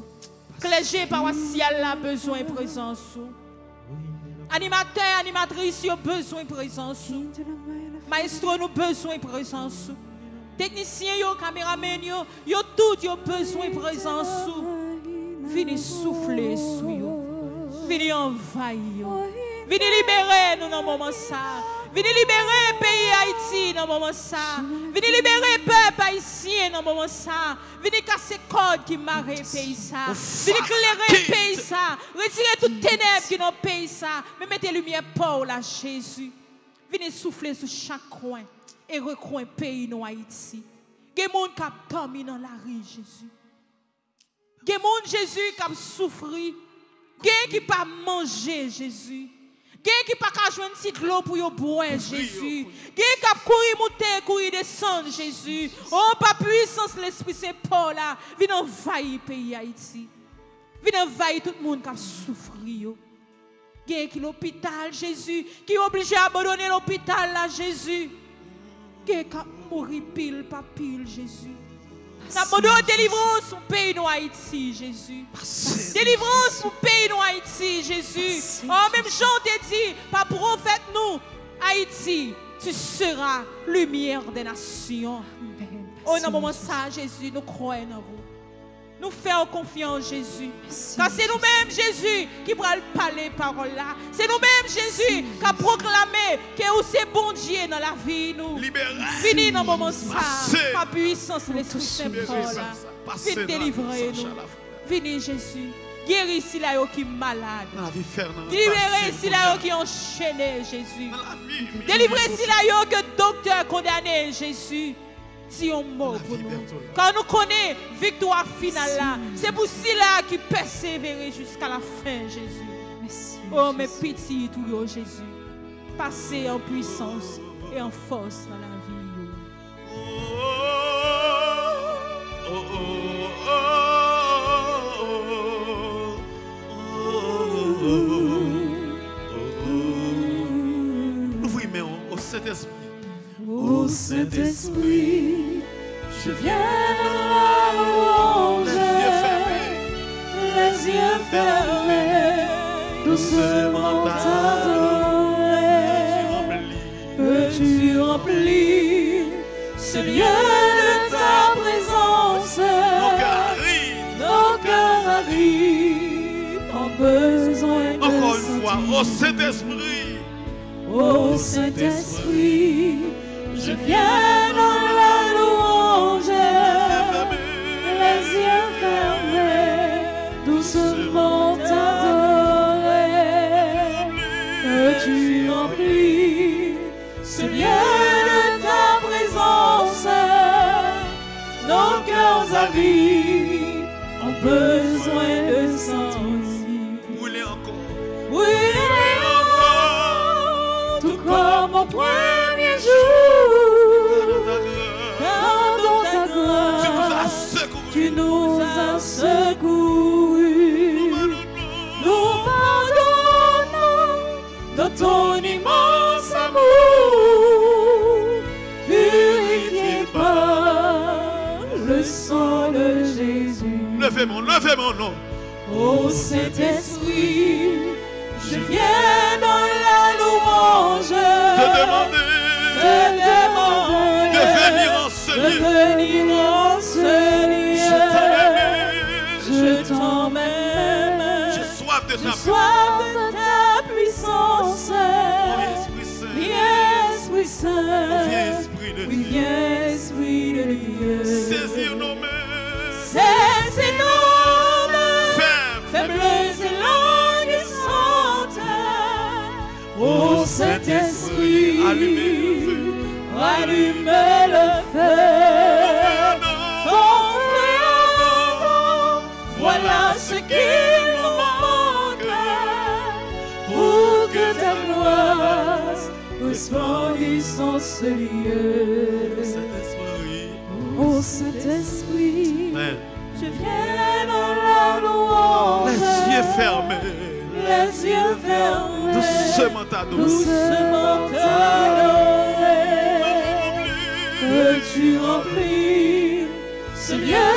Clergé paroissial a besoin de présence. Animateur, animatrice, ont besoin de présence. Maestro, nous besoin de présence. Technicien, yo, caméraman, yo, yo tout, yo besoin de présence. Venez souffler sur yo. Venez envahir. Venez libérer nous dans le moment ça. Venez libérer le pays Haïti dans le moment ça. Venez libérer le peuple haïtien dans le moment ça. Venez casser les codes qui marrent le pays ça. Venez éclairer le pays ça. Retirez toutes ténèbres qui dans le pays ça. Mais mettez lumière pour la Jésus. Venez souffler sur chaque coin et recoin pays dans Haïti. Il y a des gens qui ont dormi dans la rue, Jésus. Il y a des gens, Jésus, qui ont souffert. Il y a qui pas manger, Jésus. A qui pas jouer une petite l'eau pour yo boire, Jésus. Il y a qui courir monter, courir descendre, Jésus. Oh, pas puissance, l'Esprit Saint-Paul là. Viens envahir le pays Haïti. Viens envahir tout le monde qui a souffert. yo. Y a qui l'hôpital, Jésus, qui est obligé d'abandonner l'hôpital Jésus. A qui a mourir pile N'abandonne délivrance au pays de Haïti, Jésus. Délivrance au pays de Haïti, Jésus. Oh, même Jean t'a dit, par prophète nous, Haïti, tu seras lumière des nations. Oh, dans le moment ça, Jésus, nous croyons en vous. Nous faisons confiance, Jésus. Car c'est nous-mêmes, Jésus, qui pourra parler parole là. C'est nous-mêmes, Jésus, qui a proclamé que c'est bon Dieu dans la vie, nous. Fini dans le moment ça. Par puissance, l'Esprit Saint-Paul. là. Passez Viens délivrer nous. Venez, Jésus. Guéris si là qui est malade. Libérez si là qui est enchaîné, Jésus. Délivrez si là que docteur condamné, Jésus. Dis un mot pour nous. Quand nous connaissons victoire finale là, c'est pour cela qui persévérer jusqu'à la fin, Jésus. Merci. Oh, mais pitié tout yo, Jésus. passer en puissance et en force dans la Ô Saint-Esprit, je viens dans la louange, Les yeux fermés. les yeux fermés, doucement t'adorer. Peux-tu remplir ce lieu de ta présence? Nos cœurs arrivent. En besoin de Encore une fois, au Saint-Esprit. Ô Saint-Esprit, je viens dans la louange, les yeux fermés, doucement t'adorer. Peux-tu remplir ce lieu de ta présence? Nos cœurs avides ont besoin de sentir. Brûlez encore? Oui, tout comme au premier Levez mon, levez mon nom. Ô Saint-Esprit, je viens dans la louange, De demander te demander de venir en ce de lieu. venir en ce Je lieu. Je t'en t'emmène, J'ai soif de je ta de puissance. Oh, Esprit Saint. Viens, Esprit Viens, Esprit de Dieu. viens, Esprit de Dieu. Saisir nos mains. Saisis nos mains. Ferme. faibles et languissantes. Ô Saint-Esprit, Allumez le feu. allumez le feu. Ton feu voilà ce qu'il nous manque. Pour que ta gloire resplendisse en ce lieu. Saint-Esprit. Ô Saint-Esprit, Les yeux fermés. les yeux fermés, Doucement t'adore. doucement t'adorer. Peux-tu remplir ce lieu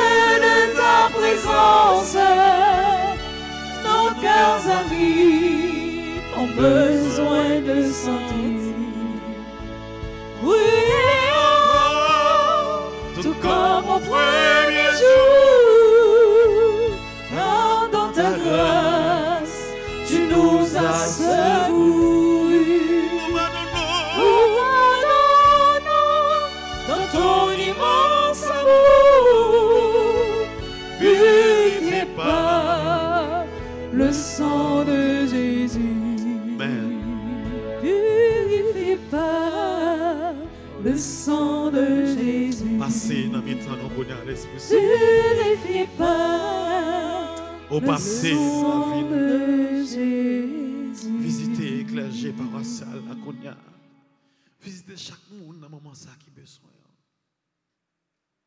de ta présence? Nos cœurs avides ont besoin de sentir. Oui, tout comme au premier Purifié par Au le passé, de Jésus. Visitez clergé paroissial à Konya. Visitez chaque monde dans moment ça qui besoin.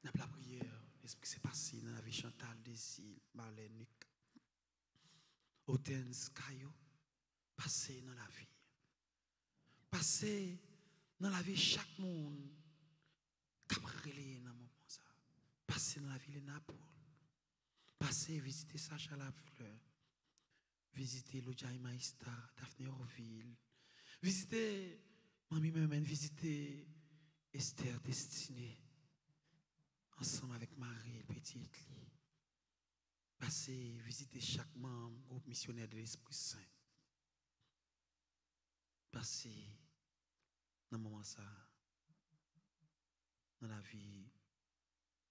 Pas la prière. L'esprit s'est passé dans la vie Chantal, Désir, Marlène, Nuc. Hortense, Caillou. Passez dans la vie. Passez dans la vie chaque monde. Cabrelé dans moment ça. Passez dans la ville de Naples. Passez visiter Sacha Lafleur. Visitez Lodjaï Maïsta, Daphné Orville. Visitez Mamie Memen, visitez Esther Destinée. Ensemble avec Marie, petite Lee. Passez, visitez chaque membre, groupe missionnaire de l'Esprit Saint. Passez dans le moment ça, dans la vie,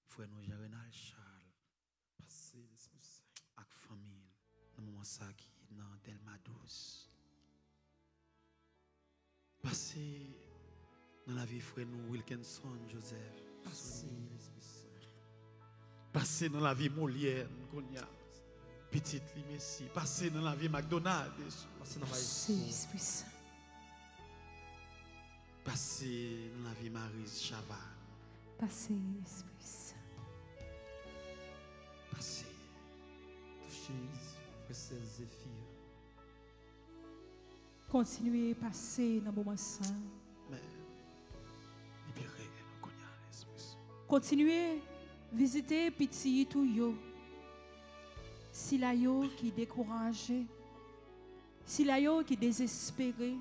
frère Jean-Renal Charles. Passez l'Esprit Saint avec famille, dans le moment ça qui dans Delma 12. Passez dans la vie, frère nous Wilkinson Joseph. Saint. Passez dans la vie Molière, Konya. Petite Limessi. Passez dans la vie McDonald's. Passez dans Esprit Saint. Passez dans la vie Marie Chava. Passez, Esprit Saint. Passez. Continuez à passer dans le moment saint. Continuez à visiter petit tout yo. Si la yo qui découragé, si la yo qui désespéré,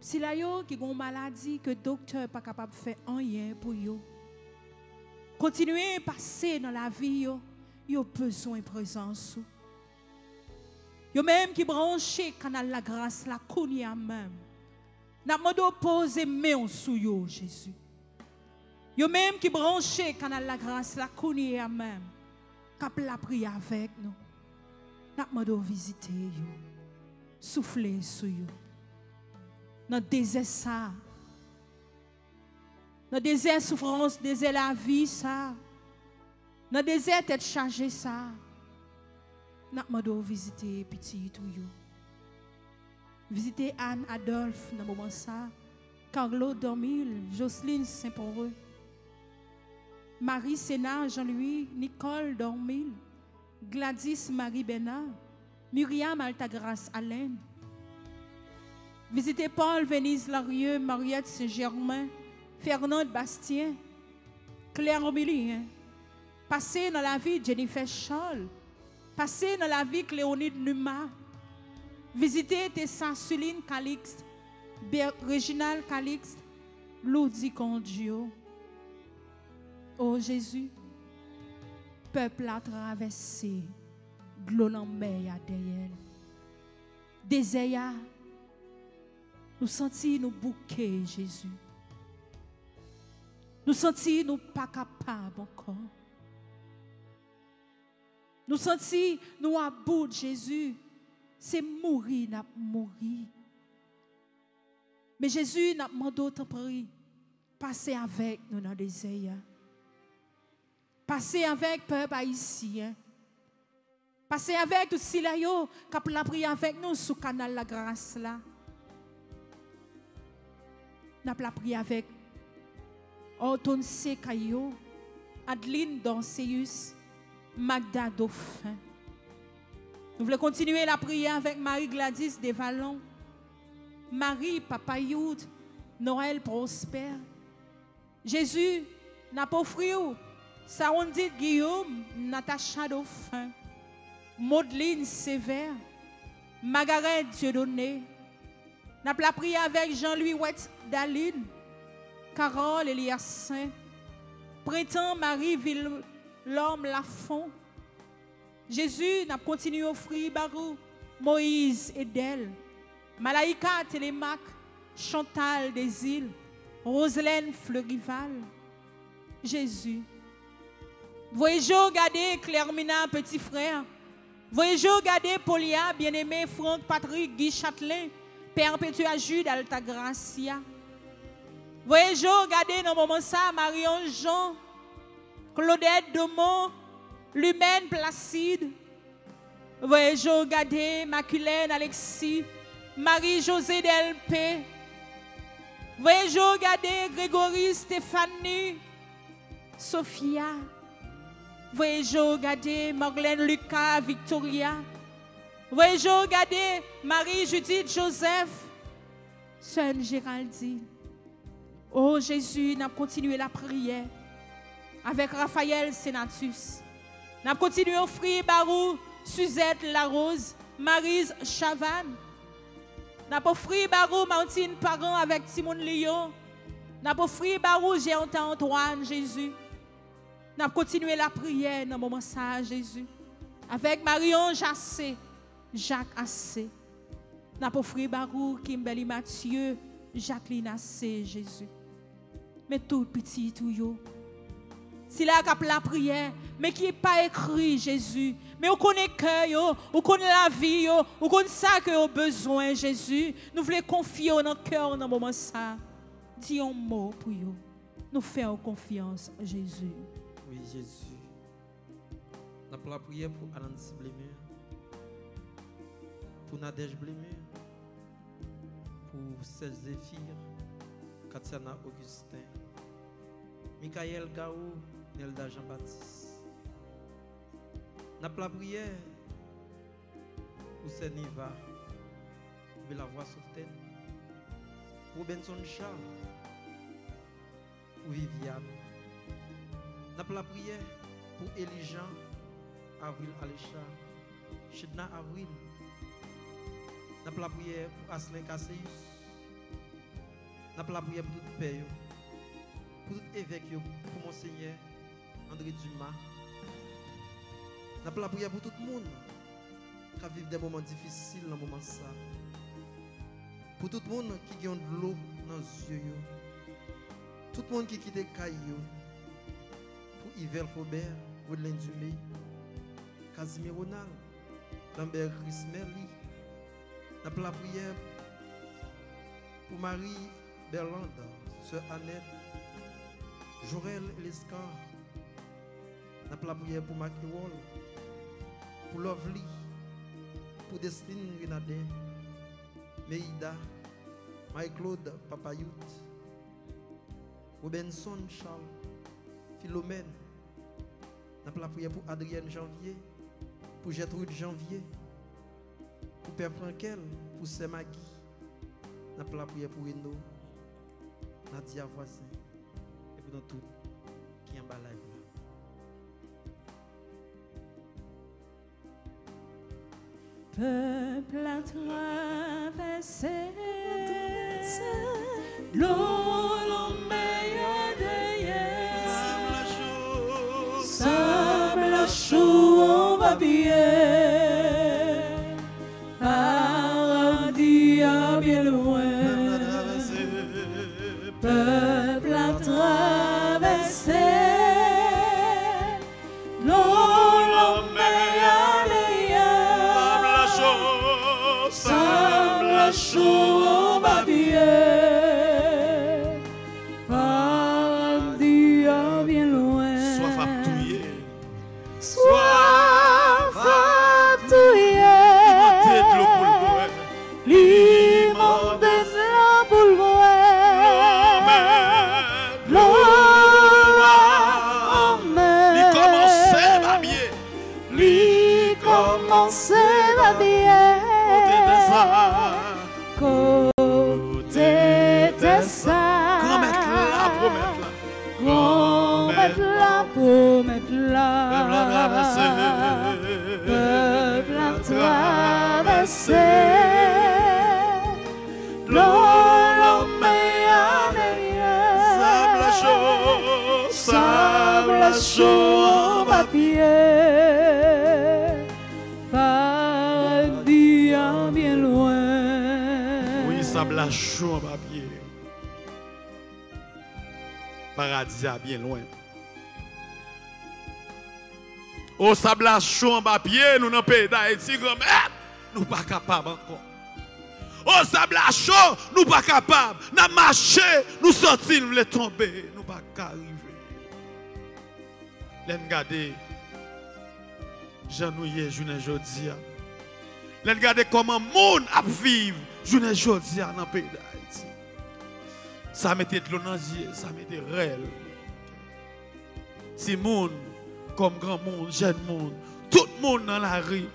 si la yo qui a une maladie que le docteur pas capable de faire rien pour yo. Continuez à passer dans la vie yo, yo besoin de présence. Yo même qui branché canal la grâce la kounia même. N'a pas poser main sous yo Jésus. Yo même qui branché canal la grâce la kounia même. Cap la prier avec nous. N'a pas visiter yo. Souffler sur yo. Dans désert ça. Dans désert souffrance, désert la vie ça. Dans désert tête chargée ça. N'a pas visiter petit tout. Visiter Anne Adolphe dans ça. Carlo Dormil, Jocelyne Saint-Poreux. Marie Sénat, Jean-Louis, Nicole Dormil, Gladys Marie Bénard, Myriam Altagrace Alain. Visitez Paul Venise Larieux, Mariette Saint-Germain, Fernand Bastien, Claire Omilien. Passez dans la vie de Jennifer Scholl. Passez dans la vie de Léonide Numa. Visitez Tessa Suline Calixte, Réginal Calixte, Ludi Condio. Oh Jésus, peuple a traversé, glolambé à derrière. Désert, nous sentis nous bouquer Jésus. Nous sentis nous pas capables encore. Nous sentis nous à bout Jésus. C'est mourir, n'a mourir. Mais Jésus n'a demandé autant pris. Passer avec nous dans le désert. Passer avec le peuple haïtien. Passer avec tout ce là qui la prié avec nous sous canal la grâce là. N'a pas prié avec Orton Sekayo, Adeline Danseus, Magda Dauphin. Nous voulons continuer la prière avec Marie Gladys Desvallons, Marie Papa Youd, Noël Prosper. Jésus n'a pas Guillaume, Natacha Dauphin, Maudeline Sévère, Margaret Dieudonné. N'a pas prié avec Jean-Louis Wetz Daline, Carole Eliassin, Printemps Marie Villorme Lafont. Jésus n'a continué à offrir Barou, Moïse et Malaïka Télémac, Chantal des îles, Roselaine Fleurival. Jésus. Voyez-vous regarder Clermina, petit frère? Voyez-vous regarder Polia, bien-aimé Franck Patrick Guy Châtelain, Perpétua Jude Altagracia? Voyez-vous regarder dans moment ça Marion Jean, Claudette Domont, Lumène Placide. Voyez-vous regarder Maculène Alexis, Marie-Josée Delpé. Regarder Grégory Stéphanie, Sophia. Voyez-vous regarder Marlène Lucas, Victoria. Voyez-vous regarder Marie-Judith Joseph, Sœur Géraldine. Oh Jésus, n'a continué la prière avec Raphaël Sénatus. N'a continué à offrir Barou, Suzette Larose, Marise Chavan. N'a pas offert Barou, Martine Parent avec Simone Lyon. N'a pas offert Barou, entendu Antoine, Jésus. N'a continué la prière dans le moment Jésus. Avec Marion Jassé, Jacques Assé. N'a pas offert Barou, Kimberly Mathieu, Jacqueline Assé, Jésus. Mais tout petit, tout yo. Si là cap la prière, mais qui n'est pas écrit Jésus. Mais on connaît cœur, on connaît la vie, on connaît ça que a besoin Jésus. Nous voulons confier dans le cœur dans le moment ça. Dis un mot pour yo. Nous faisons confiance Jésus. Oui, Jésus. Nous avons la prière pour Anansi Blémur, pour Nadège Blémur, pour Celle Zéphir, Katiana Augustin, Michael Gaou, Nelda Jean-Baptiste. N'a la prière pour Seniva, pour la voix sauvetée, pour Benson Charles, pour Viviane. N'a la prière pour Elijan, Avril Alécha, Chidna Avril. N'a la prière pour Aslin Kasseus. N'a la prière pour tout père, pour tout évêque, pour Monseigneur André Dumas. N'a la prière pour tout le monde qui vit des moments difficiles dans moment ça. Pour tout le monde qui a de l'eau dans les yeux. Tout le monde qui quitte les cailloux. Pour Yvel Robert, Woodland Dumé, Casimir Ronald, Lambert Chris Merli. N'a la prière pour Marie Berlande, Sœur Annette, Jorel Lescar. N'a la prière pour Wall, pour Lovely, pour Destine Renadin, Meida, Marie-Claude Papayout, Robinson Charles, Philomène. N'a la prière pour Adrienne Janvier, pour Gertrude Janvier, pour Père Frankel, pour Maggie. N'a la prière pour Reno, Nadia Voisin, et pour nous tous qui en bas live là. Peuple à traverser l'eau, l'eau meilleure derrière. Sable chaud en papier, paradis à bien loin. Peuple à traverser Sable Bien loin. Au sable chaud en papier, nous dans le pays d'Haïti, grand-mère, nous pas capables encore. Au sable chaud, nous pas capables. Nous marcher, nous sortir, nous voulons tomber, nous pas arriver. Jean nous y est, journée aujourd'hui. Laisse regarder comment monde a vivre journée aujourd'hui dans le pays d'Haïti. Ça mettait de l'eau dans les ça mettait réel. Si monde, comme grand monde, jeune monde, tout le monde dans la rue,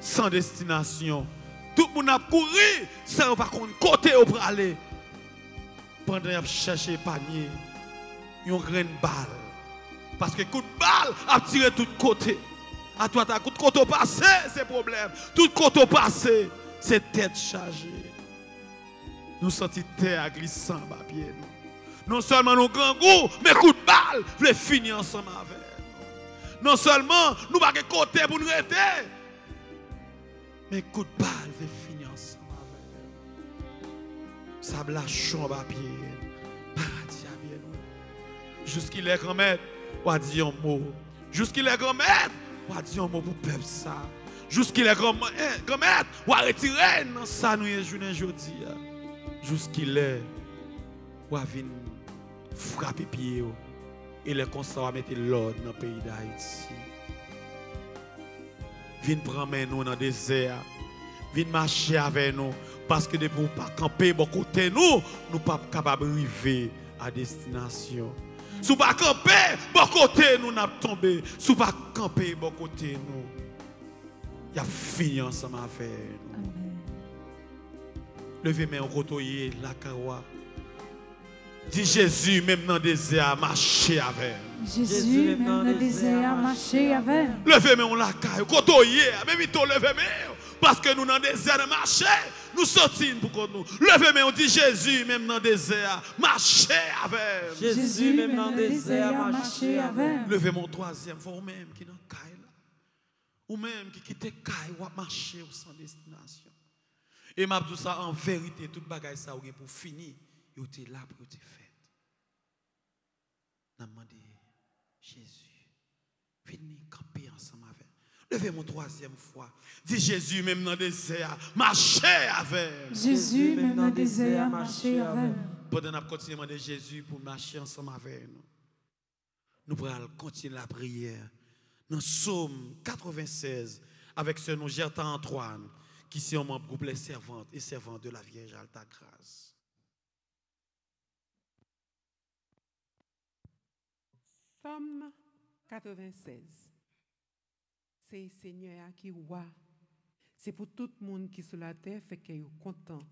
sans destination. Tout le monde a couru sans par contre côté pour aller. Pendant qu'il a cherché panier, un grain de balle. Parce que coup de balle a tiré tout côté. À toi, t'as coup de côté passé, c'est problème. Tout côté passé, c'est tête chargée. Nous sentons terre glissant à pied. Non seulement nous grand goût, mais coup de balle, voulons finir ensemble avec nous. Non seulement nous pas côté pour nous arrêter, mais coup de balle, veut finir ensemble avec nous. À chaud à pied. Paradis à bien nous. Jusqu'il est grand-mère, on a dit un mot. Jusqu'il est grand-mère, on a dit un mot pour le peuple ça. Jusqu'il est grand- eh, grand-mère, on a retiré dans ça nous y journée aujourd'hui. Jusqu'il est, a venir frapper pied. Et le constat va mettre l'ordre dans le pays d'Haïti. Viens prendre nous dans le désert. Viens marcher avec nous. Parce que depuis pas camper bon côté nous, nous pas capables d'arriver à destination. Si nous pas camper bon côté nous n'a tombé. Si nous pas camper bon côté nous, il y a fini ensemble avec. Levez main au côté la caroua. Dis Jésus même dans le désert marcher avec. Jésus, même dans le désert, marcher avec. Levez main on la caille. Côtoyer, même il levez main. Parce que nous dans le désert marcher, nous sortons pour que nous. Levez main on dit Jésus même dans le désert marcher avec. Jésus, même dans le désert, marcher avec. Levez mon troisième, vous même qui dans le caille là. Ou même qui quitte caille ou marcher ou sans destination. Et m'a dit ça en vérité, toute bagaille ça ou pour finir, vous êtes là pour vous fait. N'a demandé Jésus, venez camper ensemble avec. Levez mon troisième fois. Dis Jésus même dans le désert, marchez avec. Jésus, même dans le désert, marcher avec. Pendant qu'on continue à demander Jésus pour marcher ensemble avec nous. Nous allons continuer la prière. Dans Psaume 96, avec ce nom Gertin Antoine, qui est un membre groupe Servantes et Servantes de la Vierge Alta Grâce. Somme 96. C'est Seigneur qui roi. C'est pour tout le monde qui sur la terre fait qu'il est content.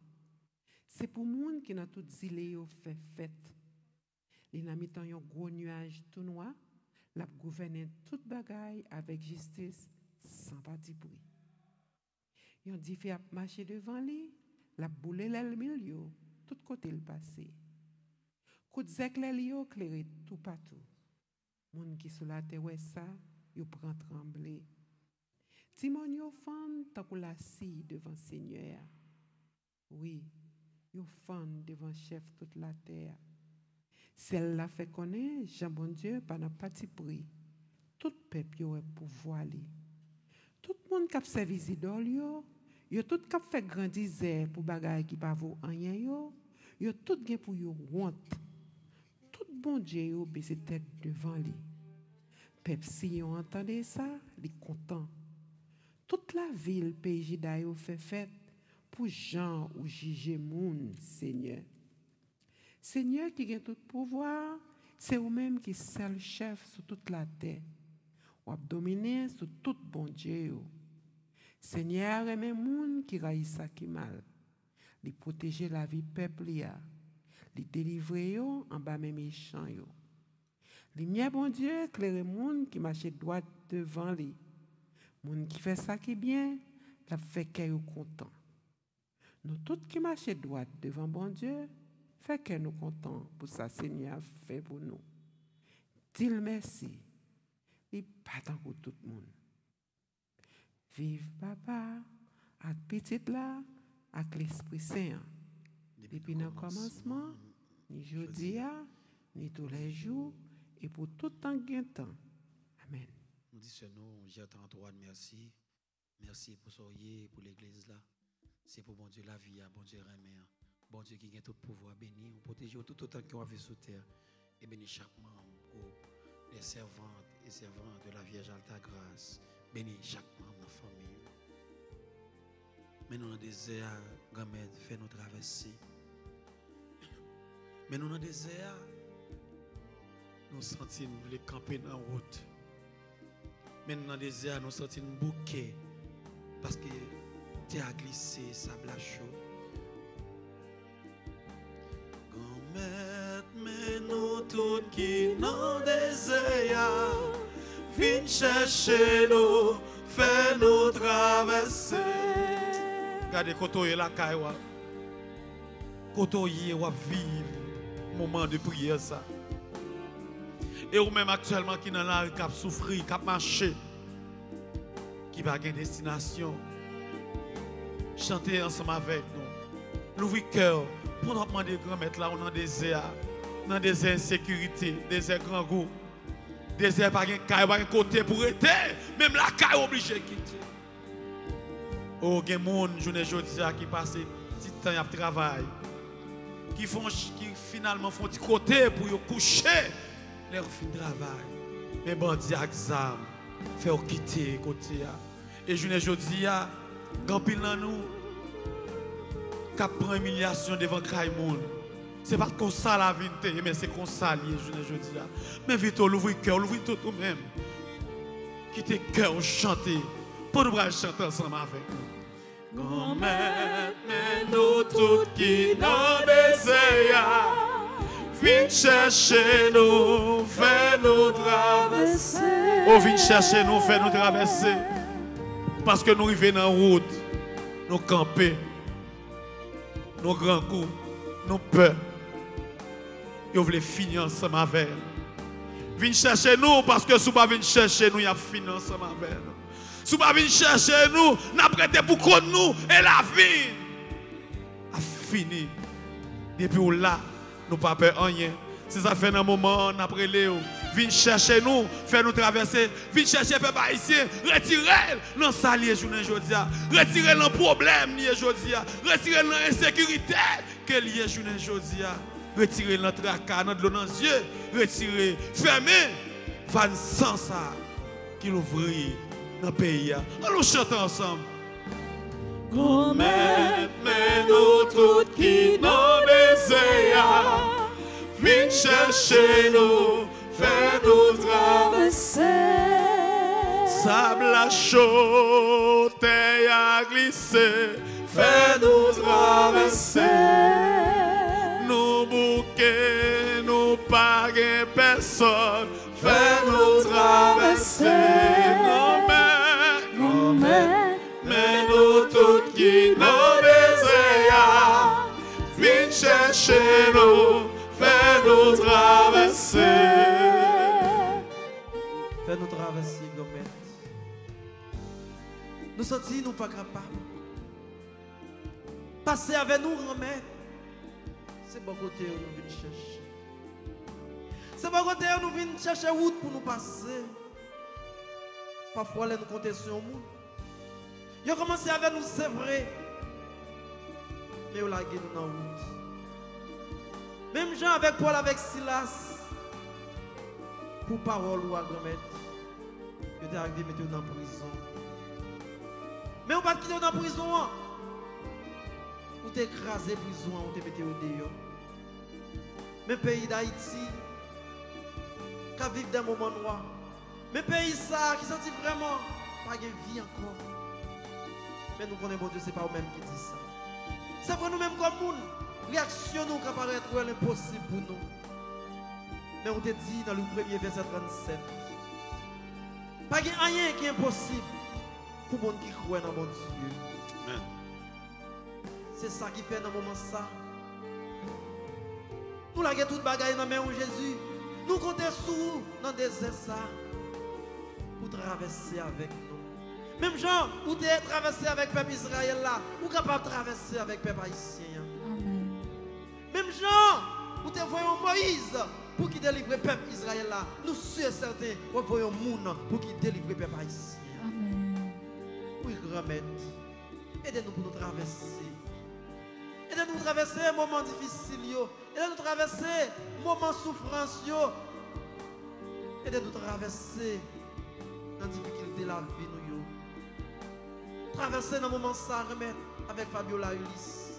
C'est pour le monde qui dans toute île fait fête. Les n'a mis un gros nuage tout noir, l'a gouverné toute bagaille avec justice sans petit bruit. Yon dit fait marcher devant lui, l'a boulé l'aile milieu, tout côté le passé. De zèk lè li yo clairé tout partout. Moun qui sous la terre ouais ça, yo prend trembler. Timon yo fan que la scie devant Seigneur. Oui, yo fan devant chef toute la terre. Celle la fait connaître, Jean bon Dieu, par un petit prix. Tout peuple yo est pouvoir li. moun kap se vizidol yo, yo tout kap fe grandize pou bagay ki pa vou anyen yo, yo tout gen pou yo want. Tout bon dje yo bese tet devan li. Pep si yo antande sa, li kontan. Tout la vil peji da yo fe fet pou jan ou jije moun, seigneur. Seigneur ki gen tout pouvoar, se ou menm ki sel chef sou tout la te. Ou ap domine sou tout bon dje yo. Seigneur aime moun qui raï ça qui mal. Li protéger la vie peuple ya. Li délivrer en bas mes méchants yo. Mien bon Dieu éclaire moun qui marche droit devant lui. Moun qui fait ça qui bien, la fait qu'elle content. Nous tous qui marchons droit devant bon Dieu, fait que nous contents pour ça Seigneur fait pour nous. Dis-le merci. Il pas pour tout le monde. Vive papa, à petite là, avec l'Esprit Saint. Depuis le commencement, ni jeudi, ni tous les jours, et pour tout temps gain temps. Amen. Nous disons nous, j'attends Antoine, merci. Merci pour soyez pour l'église là. C'est pour bon Dieu la vie, bon Dieu remet. Bon Dieu qui a tout pouvoir béni, protéger tout autant qu'on a vu sur terre. Et béni chaque membre, groupe, les servantes et servants de la Vierge Alta Grâce. Béni chaque membre la famille. Mais nous dans le désert, grand-mère, fait nous traverser. Mais nous dans le désert, nous sentons nous voulons camper la route. Mais dans le désert, nous sentons un bouquet. Parce que tu as glissé, sable à chaud. Grand-mère, mais nous tous qui dans le désert, viens chercher nous, fais nous traverser. Regardez, côté la caille, côté ou vivre moment de prière ça. Et ou même actuellement qui dans la rue, qui a souffert, qui a marché, qui va gagner destination. Chantez ensemble avec nous. L'ouvrir cœur pour nous demander grand maître là, on est dans des désert, dans des insécurités, des grands goûts. Désert pas de caille, pas de côté pour être, même la caille obligé de quitter. Oh, il y a des gens qui passent petit temps à travail, qui font qui finalement font petit côté pour coucher leur fin de travail. Mais bon Dieu exam fait quitter côté et journée aujourd'hui Grand pile dans nous, qui prend humiliation devant Kraïmoun. C'est pas comme ça la vie, mais c'est comme ça, lié, je ne dis là. Mais vite, l'ouvrir cœur, l'ouvrir tout même. Quittez cœur, chanter. Pour nous chanter ensemble avec nous. Mais nous tous qui n'en désirons. Viens chercher nous, fais nous traverser. Oh, viens chercher nous, fais nous traverser. Parce que nous arrivons la route, nous camper, nous grands coups, nous peur. Nous voulons finir ensemble avec Viens chercher nous parce que si vous chercher nous, il y a fini ensemble avec Si vous ne chercher nous, avons prêté pour nous et la vie a fini. Depuis là, nous pas peur rien. Si ça fait un moment, on a Léo. Viens chercher nous, faire nous traverser. Viens chercher peuple haïtien. Retirez dans sa lié journée aujourd'hui. Retirez le problème lié aujourd'hui. Retirez l'insécurité que lié journée aujourd'hui. Tracas, notre dans les yeux. Retirez, fermez. Van sans ça qui l'ouvrit dans le pays. On nous chante ensemble. Grand-mère, mais nous tous qui nous désirons. Viens chercher nous, fais-nous traverser. Sable à chaud, terre à glisser, fais-nous traverser. Nous bouquets, nous pas personne, fais-nous traverser. Grand-mère, grand-mère, mais nous toutes qui nous désirons, viens chercher nous. Fais-nous traverser. Fais-nous traverser, Gomet. Nous sentis nous pas capables. Passer avec nous, grand-mère. C'est bon côté où nous venons chercher. C'est bon côté où nous venons chercher route pour nous passer. Parfois, nous compter sur nous. Ils ont commencé avec nous, c'est vrai. Mais ils ont lagué dans la route. Même Jean avec Paul, avec Silas, pour parole ou à grand-mère, je t'ai arrivé mettre dans la prison. Mais on pas quitter dans la prison. On t'a écrasé prison, on t'a mis au dehors. Mais pays d'Haïti, qui vivent des moments noirs. Mais pays ça, qui sentit vraiment pas de vie encore. Mais nous connaissons, bon Dieu, ce n'est pas nous-mêmes qui dit ça. C'est pour nous-mêmes comme nous réaction nous qui paraît impossible pour nous. Mais on te dit dans le premier verset 37, pas rien qui est impossible pour les gens qui croient dans mon Dieu. C'est ça qui fait dans le moment ça. Nous avons tout dans la main de Jésus. Nous comptons sur dans le désert ça pour traverser avec nous. Même gens, vous êtes traversé avec le peuple Israël là, vous capable de traverser avec le peuple haïtien. Même Jean, vous te voyons Moïse pour qu'il délivre le peuple Israël là. Nous sommes certains, nous voyons Moun pour qu'il délivre le peuple haïtien. Amen. Oui, grand-mère, aidez-nous pour nous traverser. Aidez-nous pour traverser un moment difficile. Aidez-nous pour traverser un moment de souffrance. Aidez-nous pour traverser dans la difficulté de la vie. Traverser dans le moment ça, remettre avec Fabiola Ulysse.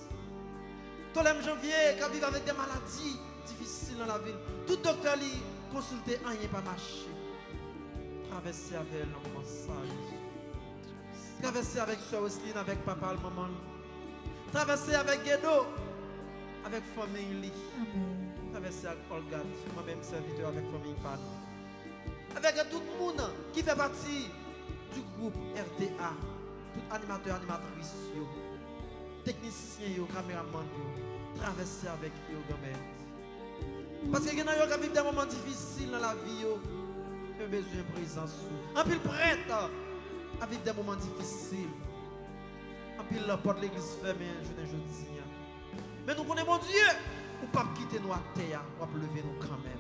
Tous les janvier, qui vivent avec des maladies difficiles dans la ville, tout docteur lui consulter, rien pas marché. Traverser avec massage. Traverser avec Soeur avec papa et maman. Traverser avec Guédo, avec famille. Traverser avec Olga, moi-même serviteur avec famille Pan. Avec tout le monde qui fait partie du groupe RTA, tout animateur, animatrice, technicien, caméraman, traverser avec eux, Parce que a qui vivent des moments difficiles dans la vie, ont besoin de présence. En plus, prête à vivre des moments difficiles. Plus, la porte l'église fermée, je ne dis Mais nous connaissons mon Dieu. Ou pas quitter nous à terre, ou pas lever nous quand même.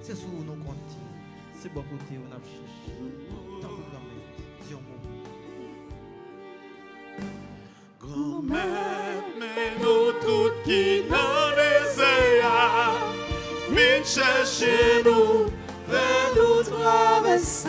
C'est sur nous comptons. C'est bon côté nous avons cherché. Tant que grand-mère, disons Grand-mère, mais nous tous qui n'en désirons, viens chercher nous, fais nous traverser.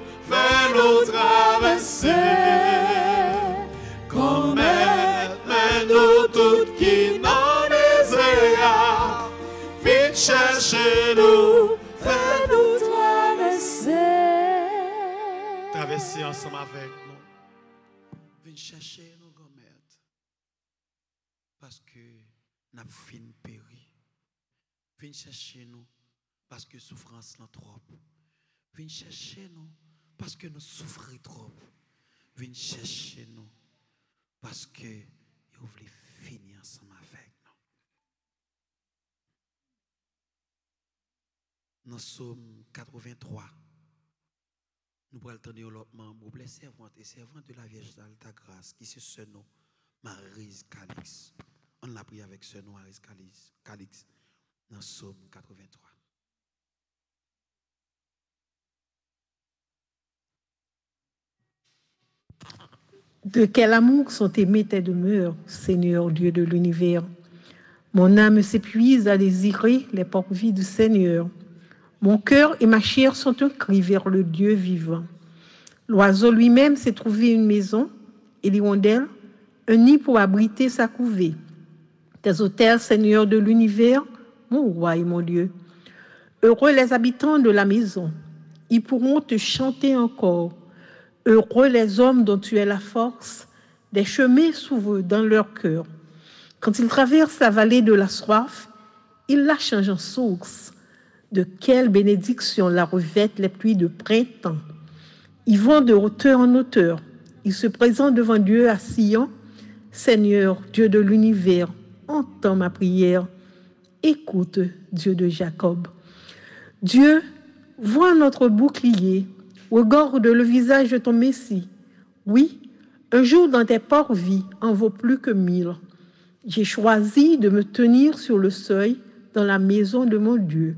viens chercher nous, fais nous traverser ensemble avec nous. Viens chercher nous, grand-mère. Parce que nous fin péri. Viens chercher nous parce que souffrance là trop. Viens chercher nous parce que nous souffrons trop. Viens chercher nous parce que vous voulez finir ensemble avec nous. Dans Somme 83, nous pourrons l'autre membre, les servantes et servantes de la Vierge d'Alta Grâce, qui se ce nom, Marise Calix. On l'a pris avec ce nom, Marise Calix, Calix, dans Somme 83. De quel amour sont aimées tes demeures, Seigneur Dieu de l'univers? Mon âme s'épuise à désirer les portes-vies du Seigneur. Mon cœur et ma chair sont un cri vers le Dieu vivant. L'oiseau lui-même s'est trouvé une maison, et l'hirondelle, un nid pour abriter sa couvée. Tes autels, Seigneur de l'univers, mon roi et mon Dieu. Heureux les habitants de la maison, ils pourront te chanter encore. Heureux les hommes dont tu es la force, des chemins s'ouvrent dans leur cœur. Quand ils traversent la vallée de la soif, ils la changent en source. De quelle bénédiction la revêtent les pluies de printemps. Ils vont de hauteur en hauteur. Ils se présentent devant Dieu à Sion. Seigneur, Dieu de l'univers, entends ma prière. Écoute, Dieu de Jacob. Dieu, vois notre bouclier, regarde le visage de ton Messie. Oui, un jour dans tes ports-vies en vaut plus que mille. J'ai choisi de me tenir sur le seuil dans la maison de mon Dieu,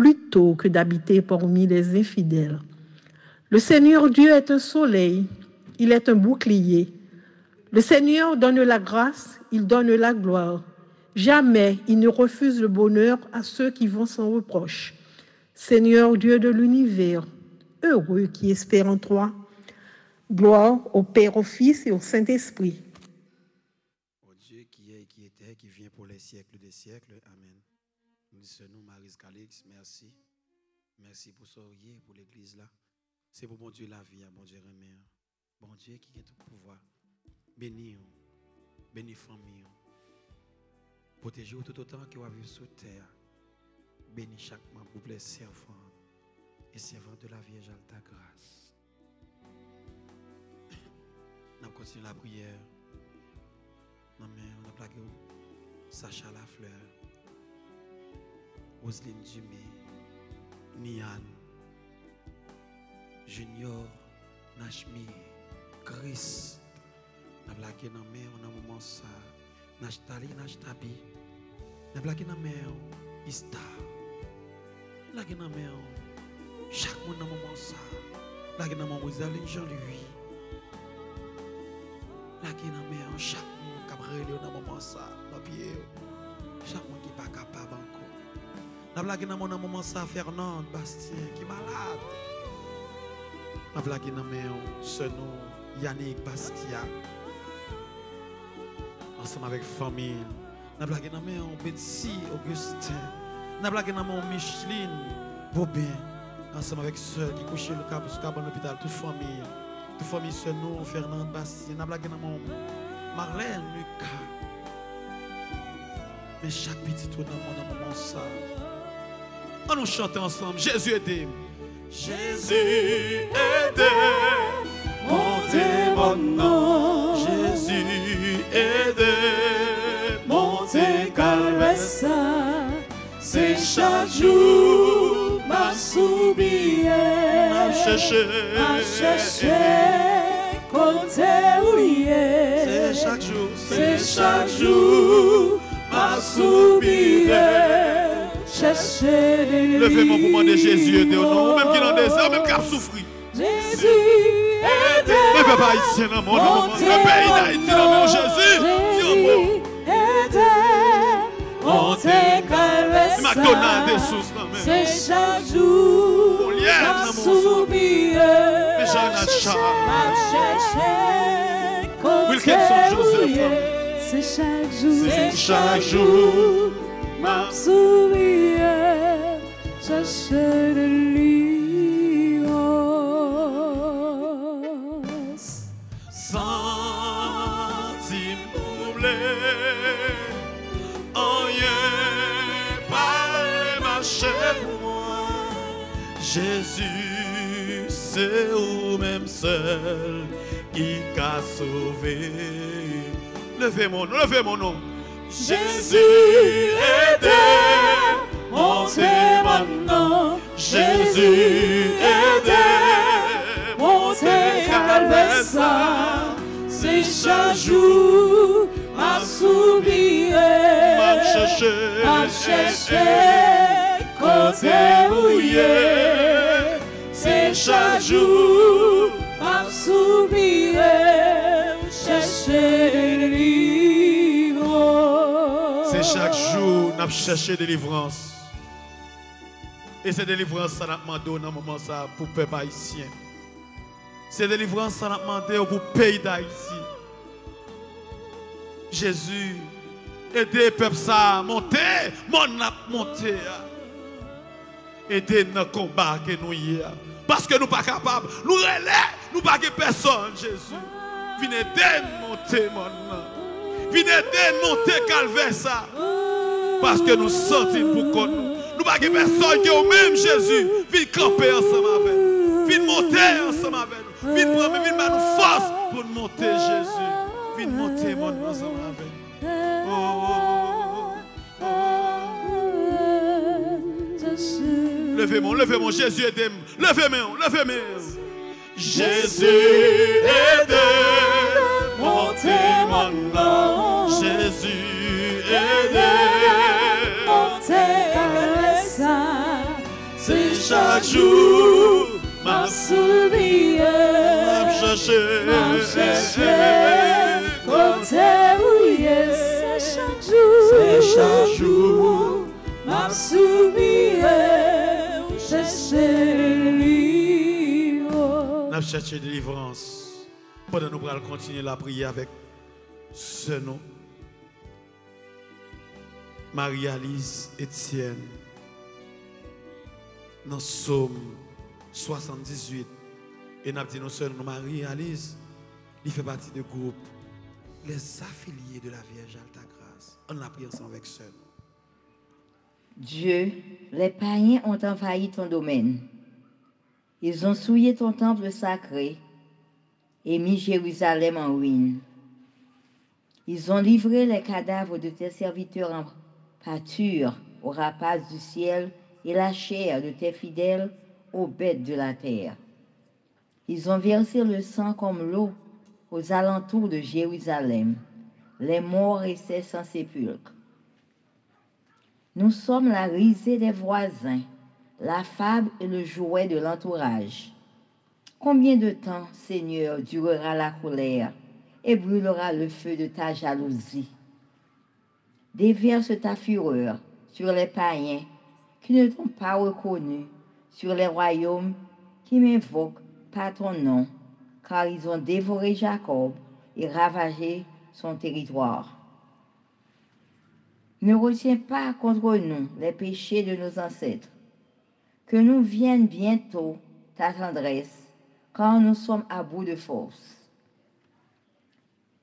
plutôt que d'habiter parmi les infidèles. Le Seigneur Dieu est un soleil, il est un bouclier. Le Seigneur donne la grâce, il donne la gloire. Jamais il ne refuse le bonheur à ceux qui vont sans reproche. Seigneur Dieu de l'univers, heureux qui espère en toi. Gloire au Père, au Fils et au Saint-Esprit. C'est pour bon Dieu la vie, bon Dieu remet. Bon Dieu qui a tout pouvoir. Bénis, bénis famille. Protégez-vous tout autant que vous vivre sur terre. Bénis chaque membre pour les servants et servantes de la Vierge Alta Grâce. On continue la prière. Non, on a plaqué Sacha Lafleur, Roselyne Dumé, Nian, Junior, Nashmi, Chris. On a plaqué dans mais on a un ça. Nashtali, Nashtabi. On a plaqué mais Ista. On a plaqué dans mais chaque monde dans ça. On a plaqué dans Jean-Louis. La qui nan men chaque monde qui dans moment ça, dans pied. Chaque monde qui pas capable encore. La blague dans mon moment ça Fernand Bastien qui malade. La blague dans men ce nom Yannick Basquiat. Ensemble avec famille. La blague men Betsy Augustin. La blague mon Micheline Bobin. Ensemble avec ceux qui couchent le cap sur le hôpital toute famille. Toute famille ce nom Fernand Bastien. La blague mon Marlène Lucas. Mais chaque petit trou dans mon moment ça. On nous chante ensemble. Jésus aidé. Jésus aidé. Montez mon nom. Jésus aidé. Montez caresse, c'est chaque jour ma soubière. N'a cherché. À chercher, côté où il est. C'est chaque jour. C'est chaque jour ma soubière. Levez-moi pour demander Jésus aidé au nom. Ou même qui dans le c'est eux-mêmes qui ont souffert. Jésus Le était peuple haïtien dans le le le pays d'Haïti le monde, Jésus. McDonald's des c'est chaque jour, Mon mon Mais charge. Wilkinson Joseph. C'est chaque jour. C'est chaque jour, m'a souillé, cherche de l'ignorance. Senti m'oublé, rien pas marcher moi. Jésus, c'est ou même seul qui t'a sauvé. Levez mon nom, levez mon nom. Jésus était monté maintenant. Jésus était monté calvaire. c'est chaque jour, m'a souillé, M'a cherché, m'a cherché, côté mouillé, c'est chaque jour, m'a souillé, chercher nous cherché délivrance. Et c'est délivrance ça n'a demandé dans moment ça pour le peuple haïtien. C'est délivrance ça n'a demandé pour le pays d'Haïti. Jésus, aidez le peuple à monter, mon a monté. Aidez dans le combat que nous y a. Parce que nous pas capables, nous relais, nous pas que personne, Jésus. Venez aider monter, mon nom. Venez aider monter calvaire ça. Parce que nous sentons pour qu'on nous. Nous pas personne qui au même Jésus. Viens camper ensemble avec nous. Viens monter ensemble avec nous. Viens prendre, mettre nous force pour monter Jésus. Viens monter mon ensemble avec nous. Oh, oh, oh, oh. Levez mon, levez mon, Jésus aidez-moi. Levez moi, levez moi. Jésus aidez, montez mon nom. Jésus aidez, c'est chaque jour m'a souillé, m'a cherché, m'a cherché, côté mouillé, c'est chaque jour, c'est chaque jour m'a chercher cherché délivrance. Pendant nous allons continuer la prière avec ce nom. Marie-Alice Etienne. Dans Somme 78. Et nous dit nos sœurs, nous Marie-Alice, il fait partie du groupe Les affiliés de la Vierge Alta Grâce. On a prié ensemble avec sœurs. Dieu, les païens ont envahi ton domaine. Ils ont souillé ton temple sacré et mis Jérusalem en ruine. Ils ont livré les cadavres de tes serviteurs en pâture aux rapaces du ciel et la chair de tes fidèles aux bêtes de la terre. Ils ont versé le sang comme l'eau aux alentours de Jérusalem. Les morts restaient sans sépulcre. Nous sommes la risée des voisins, la fable et le jouet de l'entourage. Combien de temps, Seigneur, durera la colère et brûlera le feu de ta jalousie? Déverse ta fureur sur les païens qui ne t'ont pas reconnu, sur les royaumes qui m'invoquent pas ton nom, car ils ont dévoré Jacob et ravagé son territoire. Ne retiens pas contre nous les péchés de nos ancêtres. Que nous vienne bientôt ta tendresse, quand nous sommes à bout de force.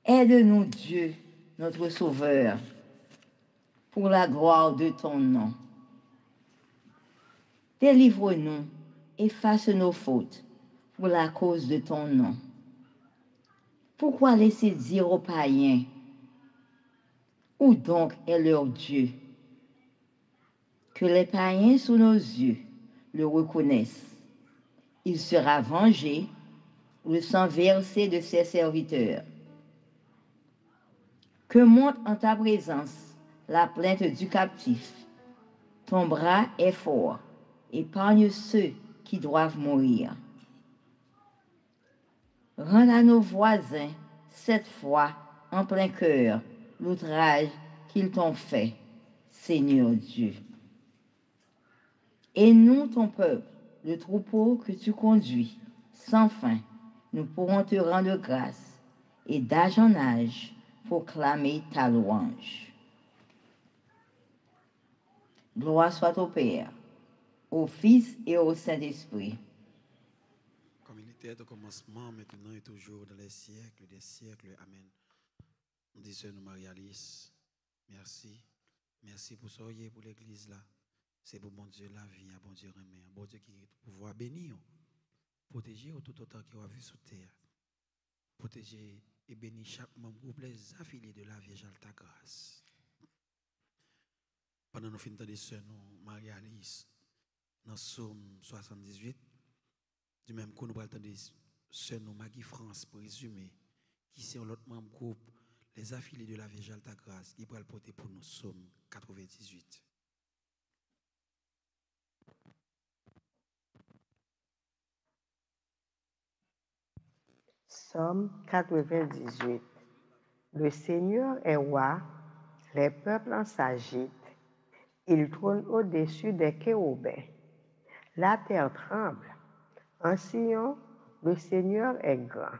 Aide-nous, Dieu, notre Sauveur, pour la gloire de ton nom. Délivre-nous, efface nos fautes pour la cause de ton nom. Pourquoi laisser dire aux païens, où donc est leur Dieu? Que les païens sous nos yeux le reconnaissent. Il sera vengé, le sang versé de ses serviteurs. Que monte en ta présence la plainte du captif. Ton bras est fort, épargne ceux qui doivent mourir. Rends à nos voisins, cette fois, en plein cœur, l'outrage qu'ils t'ont fait, Seigneur Dieu. Et nous, ton peuple, le troupeau que tu conduis, sans fin, nous pourrons te rendre grâce et d'âge en âge proclamer ta louange. Gloire soit au Père, au Fils et au Saint-Esprit. Comme il était au commencement, maintenant et toujours, dans les siècles des siècles. Amen. Nous disons, Marie-Alice, merci. Merci pour ce pour l'église là. C'est pour bon Dieu la vie, à bon Dieu remet, bon Dieu qui pouvoir bénir, protéger tout autant qu'il a vu sous terre. Protéger et bénir chaque membre groupe, les affiliés de la Vierge Alta Grâce. Pendant nous finissons de sœurs, nous, Marie-Alice, dans Somme 78, du même coup, nous allons entendre sœurs, nous, Maggie France, pour résumer, qui sont l'autre membre groupe, les affiliés de la Vierge Alta Grâce, qui pourraient porter pour nous, Somme 98. Somme 98. Le Seigneur est roi, les peuples s'agitent, il trône au-dessus des chérubins. La terre tremble. En Sion, le Seigneur est grand.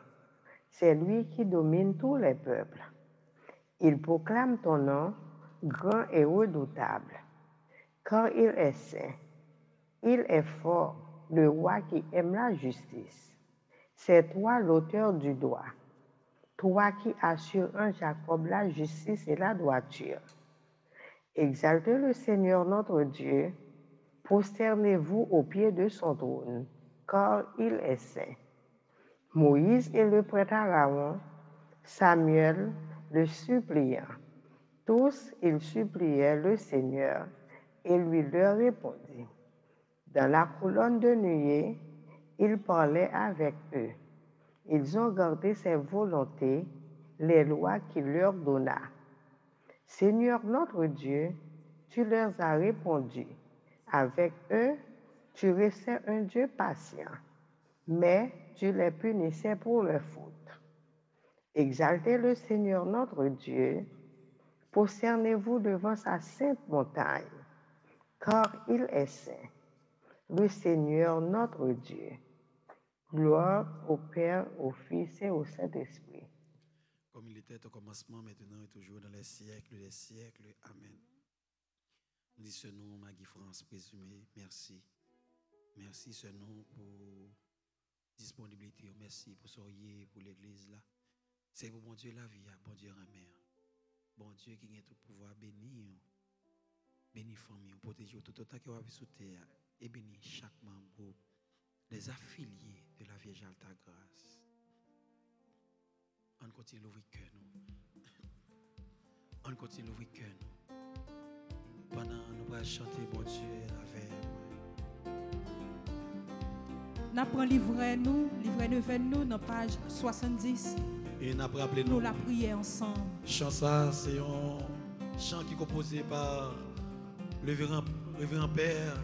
C'est lui qui domine tous les peuples. Il proclame ton nom, grand et redoutable, car il est saint. Il est fort, le roi qui aime la justice. C'est toi l'auteur du droit, toi qui assures en Jacob la justice et la droiture. Exaltez le Seigneur notre Dieu, prosternez-vous au pied de son trône, car il est saint. Moïse et le prêtre Aaron, Samuel, le suppliant. Tous, ils suppliaient le Seigneur et lui leur répondit. Dans la colonne de nuée, il parlait avec eux. Ils ont gardé ses volontés, les lois qu'il leur donna. Seigneur notre Dieu, tu leur as répondu. Avec eux, tu restais un Dieu patient, mais tu les punissais pour leurs fautes. Exaltez le Seigneur notre Dieu, prosternez-vous devant sa sainte montagne, car il est saint, le Seigneur notre Dieu. Gloire au Père, au Fils et au Saint-Esprit. Comme il était au commencement, maintenant et toujours dans les siècles des siècles. Amen. Disons ce nom, Maggie France, présumé. Merci. Merci ce nom pour disponibilité. Merci pour soyez pour l'église là. C'est pour bon Dieu la vie, bon Dieu la mère. Bon Dieu qui a tout pouvoir bénir. Bénir famille, protéger tout autant qui va vivre sous terre et bénir chaque membre les affiliés de la Vierge Alta Grâce. On continue l'ouvrir cœur nous. On continue l'ouvrir cœur nous. Pendant nous allons chanter bon Dieu avec Nous prenons livret nous, livret 9 nous, dans page 70. Et nous rappelé nous la prière ensemble. Chant ça, c'est un chant qui est composé par le révérend, Père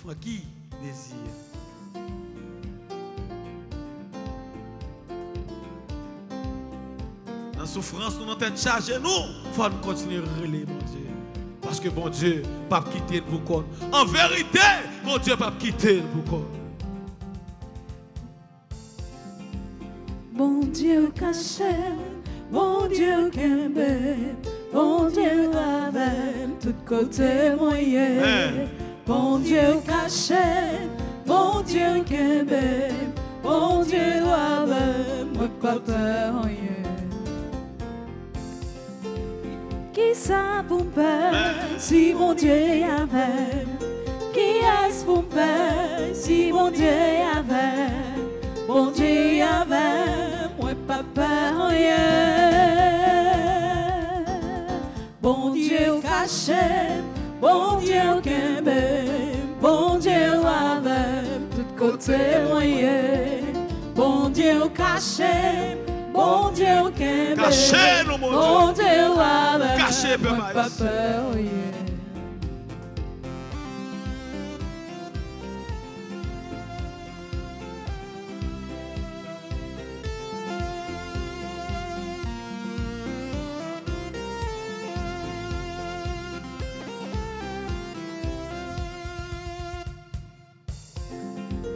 Francky Désir. Dans la souffrance, nous sommes charger nous. Il faut nous continuer à relayer, mon Dieu. Parce que bon Dieu, pas quitter le boucon. En vérité, mon Dieu, pas quitter le boucon. Bon Dieu caché, bon Dieu qu'aimé, bon Dieu avec tout côté moyen. Bon Dieu caché, bon Dieu qu'aimé, bon Dieu avec moi pas peur pour si mon Dieu y avait? Qui est-ce pour si mon Dieu avait? Bon Dieu avait, moi peur rien. Bon Dieu caché, bon Dieu qu'aimé, bon Dieu avec tout côté moyen. Bon Dieu caché, onde eu quero. Cachê no mundo. Onde eu lavo. Cachê, meu papel, oh, yeah.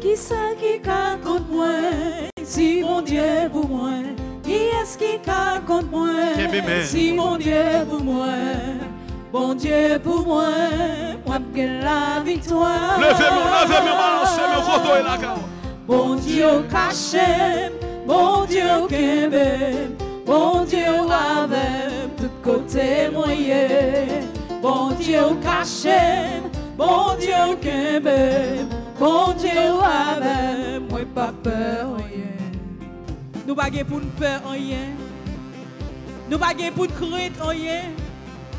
qui ça qui compte moi, si mon Dieu pour moi. Qui est-ce qui ka contre moi. Si mon Dieu pour moi Bon Dieu pour moi Moi que la victoire Levez-moi, levez-moi, balancez, mon koto et la ka. Bon Dieu caché, bon Dieu kembe, bon Dieu avec tout côté moyen. Bon Dieu caché, bon Dieu kembe, bon Dieu avec moi pas peur. Nous pas pour nous peur rien. Nous pas pour nous crainte rien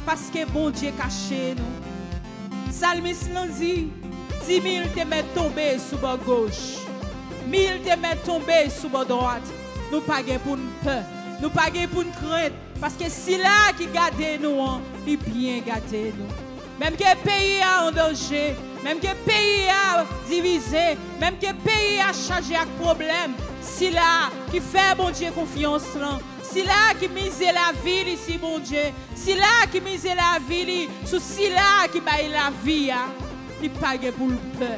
parce que bon Dieu caché nous. Salmiste nous dit, dix mille te mettent tomber sous bord gauche. Mille te mettent tomber sous bord droite. Nous pas gain pour nous peur. Nous pas gain pour nous crainte. Parce que si là qui garde nous, hein, il bien garde nous. Même que pays a en danger, même que pays a divisé, même que pays a chargé avec problème, si là qui fait bon Dieu confiance là, si là qui mise la ville ici bon Dieu, si là qui mise la ville, sous si là qui baille la vie, hein, il gain pour le peur,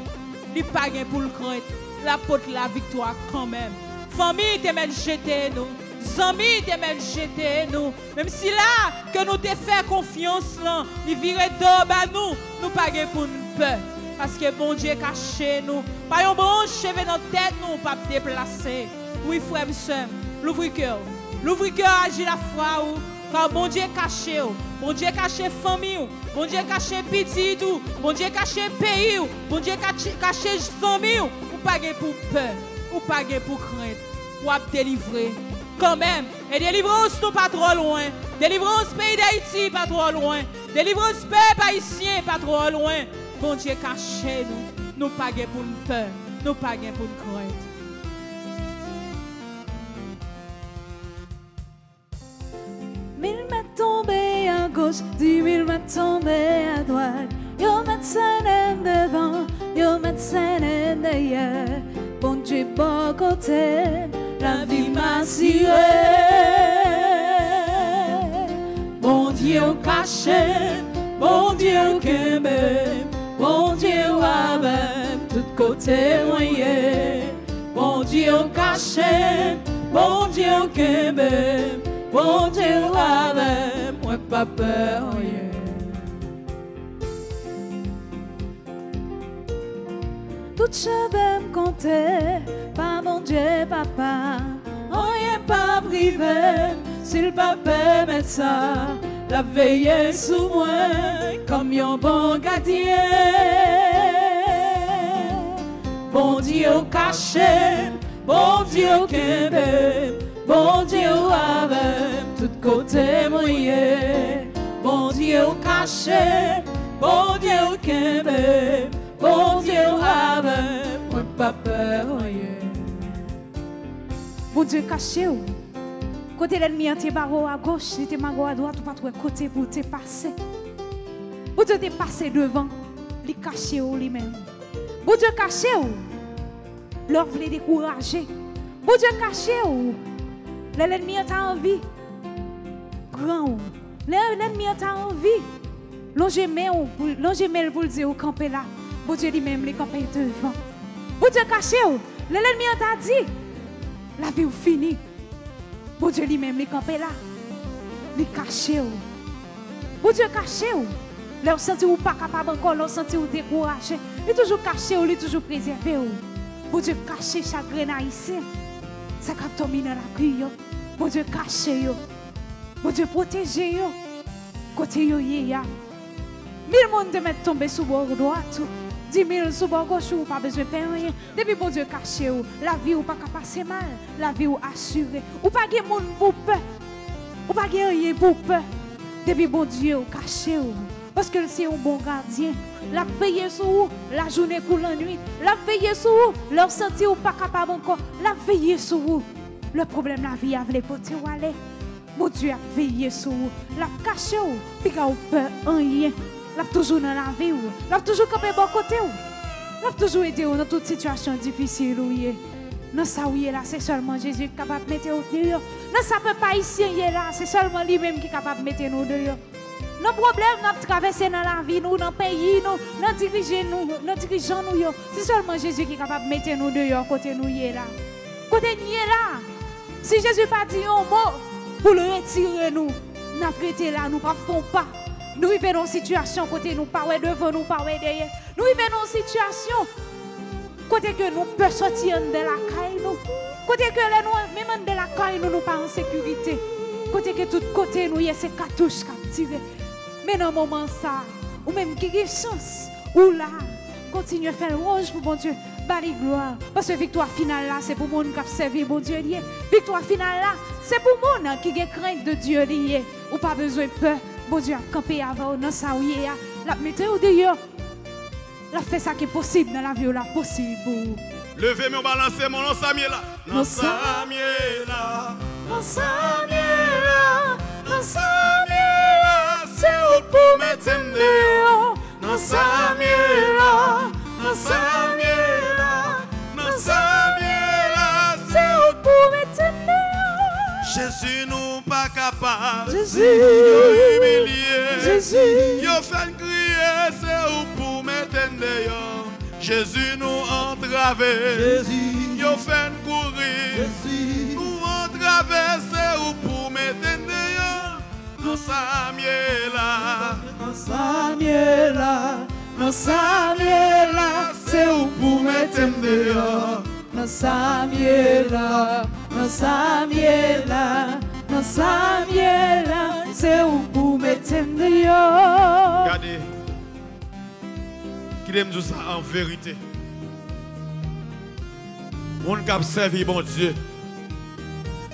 il gain pour le crainte, la porte la victoire quand même. Famille te met jeter nous. Amis te met jeter nous. Même si là, que nous te fait confiance là, il virait d'ob à nous, nous pas gain pour nous peur. Parce que bon Dieu caché nous. Pas un bon cheveu dans la tête nous, pas déplacer. Oui, frère, soeur, l'ouvre cœur. L'ouvre cœur agit la foi ou. Car bon Dieu caché ou. Bon Dieu caché famille ou. Bon Dieu caché petit ou. Bon Dieu caché pays ou. Bon Dieu caché caché famille ou. Ou pas gain pour peur. Ou gain pour crainte. Ou à délivrer quand même. Et délivrance nous pas trop loin. Délivrance pays d'Haïti pas trop loin. Délivrance peuple haïtien pas trop loin. Bon Dieu caché nous. Pas pour nous peur. Nous pas pour nous crainte. Mille mètres tombés à gauche, dix mille mètres tombés à droite. Yo médecin devant, yo médecin derrière. Bon Dieu, bon côté, la vie m'a assuré. Bon Dieu caché, bon Dieu kembe, bon Dieu avec tout côté moyen. Bon Dieu caché, bon Dieu kembe, bon Dieu avec moi pas peur Tout cheveux me compter, pas mon Dieu, papa. Rien pas privé, s'il pas permettre ça, la veille sous moi comme un bon gardien. Bon Dieu caché, bon Dieu kembe, bon Dieu avec tout côté moyen. Bon Dieu caché, bon Dieu kembe, bon Dieu avec moi pas peur. Bon Dieu caché. Côté l'ennemi barreau à gauche, il était mago à droite, ou pas trouver côté pour te passer. Bon Dieu te passé devant, il caché lui-même. Bon Dieu caché ou. Leur voulait décourager. Bon Dieu caché ou. L'ennemi a envie. Grand. L'ennemi a envie. Longer main pour le dire ou camper là. Bon Dieu lui-même, les campagnes devant. Bon Dieu caché, l'ennemi t'a dit, la vie est finie. Bon Dieu lui-même, les campagnes là, les caché. Bon Dieu caché, Lè ou senti ou pa kapab ankon, lè ou senti ou dekouraje. Li toujou kache ou, li toujou prezerve ou. Bon Dieu kache chagre na isè. Sa kap tomine la kri yo. Bon Dieu kache yo. Bon Dieu proteje yo. Kote yo ye ya. Mil moun de met tombe sou bo ou do atou. 10 000 sous bord gauche ou pas besoin de faire rien. Depuis bon Dieu caché la vie ou pas qu'à passer mal, la vie ou assurée. Ou pas de monde pour peur. Ou pas de rien pour peur. Depuis bon Dieu ou caché. Parce que c'est un bon gardien. La veille sur vous, la journée coule la nuit. La veille sur vous, leur senti ou pas capable encore. La veille sur vous. Le problème la vie avec les ou aller. Mon Dieu a veillé sur vous. La caché ou, puis ou peur en rien. La toujours dans la vie. La toujours campé bon côté. La toujours aidé dans toute situation difficile ou yé. Non ça ou là, c'est seulement Jésus qui est capable de mettre au dehors. Non ça pas ici là, c'est seulement lui-même qui est capable de mettre nous dehors. nos problèmes nous traversé dans la vie, nous, dans le pays, nous, dans diriger nous, dans nous. C'est seulement Jésus qui est capable de mettre nous dehors côté nous y est là. Côté nous est là. Si Jésus pas dit un mot pour le retirer nous, nous prêté là, nous pas. Nous vivons une situation côté nous pas devant nous pas derrière. Nous vivons une situation côté que nous pouvons sortir de la caille nous. Côté que nous même de la caille nous nous pas en sécurité. Côté que tout côté nous y a ces cartouches qui. Mais dans moment ça, ou même qui a chance, ou là, continue à faire rouge pour bon Dieu, bali gloire. Parce que victoire finale là, c'est pour monde qui a servi bon Dieu lié. Victoire finale là, c'est pour monde qui a crainte de Dieu lié. Ou pas besoin de peur, bon Dieu a campé avant dans ça où il y a. La mettez au dehors. La fait ça qui est possible dans la vie, la possible. Levez mon balancer mon nom là. Non, Samuel là, non, Samuel là, C'est où pour mettre dehors. Non Samuel là. Non Samuel là. Jésus nous pas capable. Jésus. Yo humilié. Jésus. Yo fait crier. C'est où pour mettre dehors. Jésus nous entravé. Jésus, Yo fait courir. Jésus, Nous entravé. C'est où pour mettre dehors. Là. Samuel là, non, Samuel là, c'est où pour mettre dehors. Non, Samuel non, Samuel là, c'est où pour mettre dehors. Regardez. Qui aime ça en vérité. Moun qui servi bon Dieu.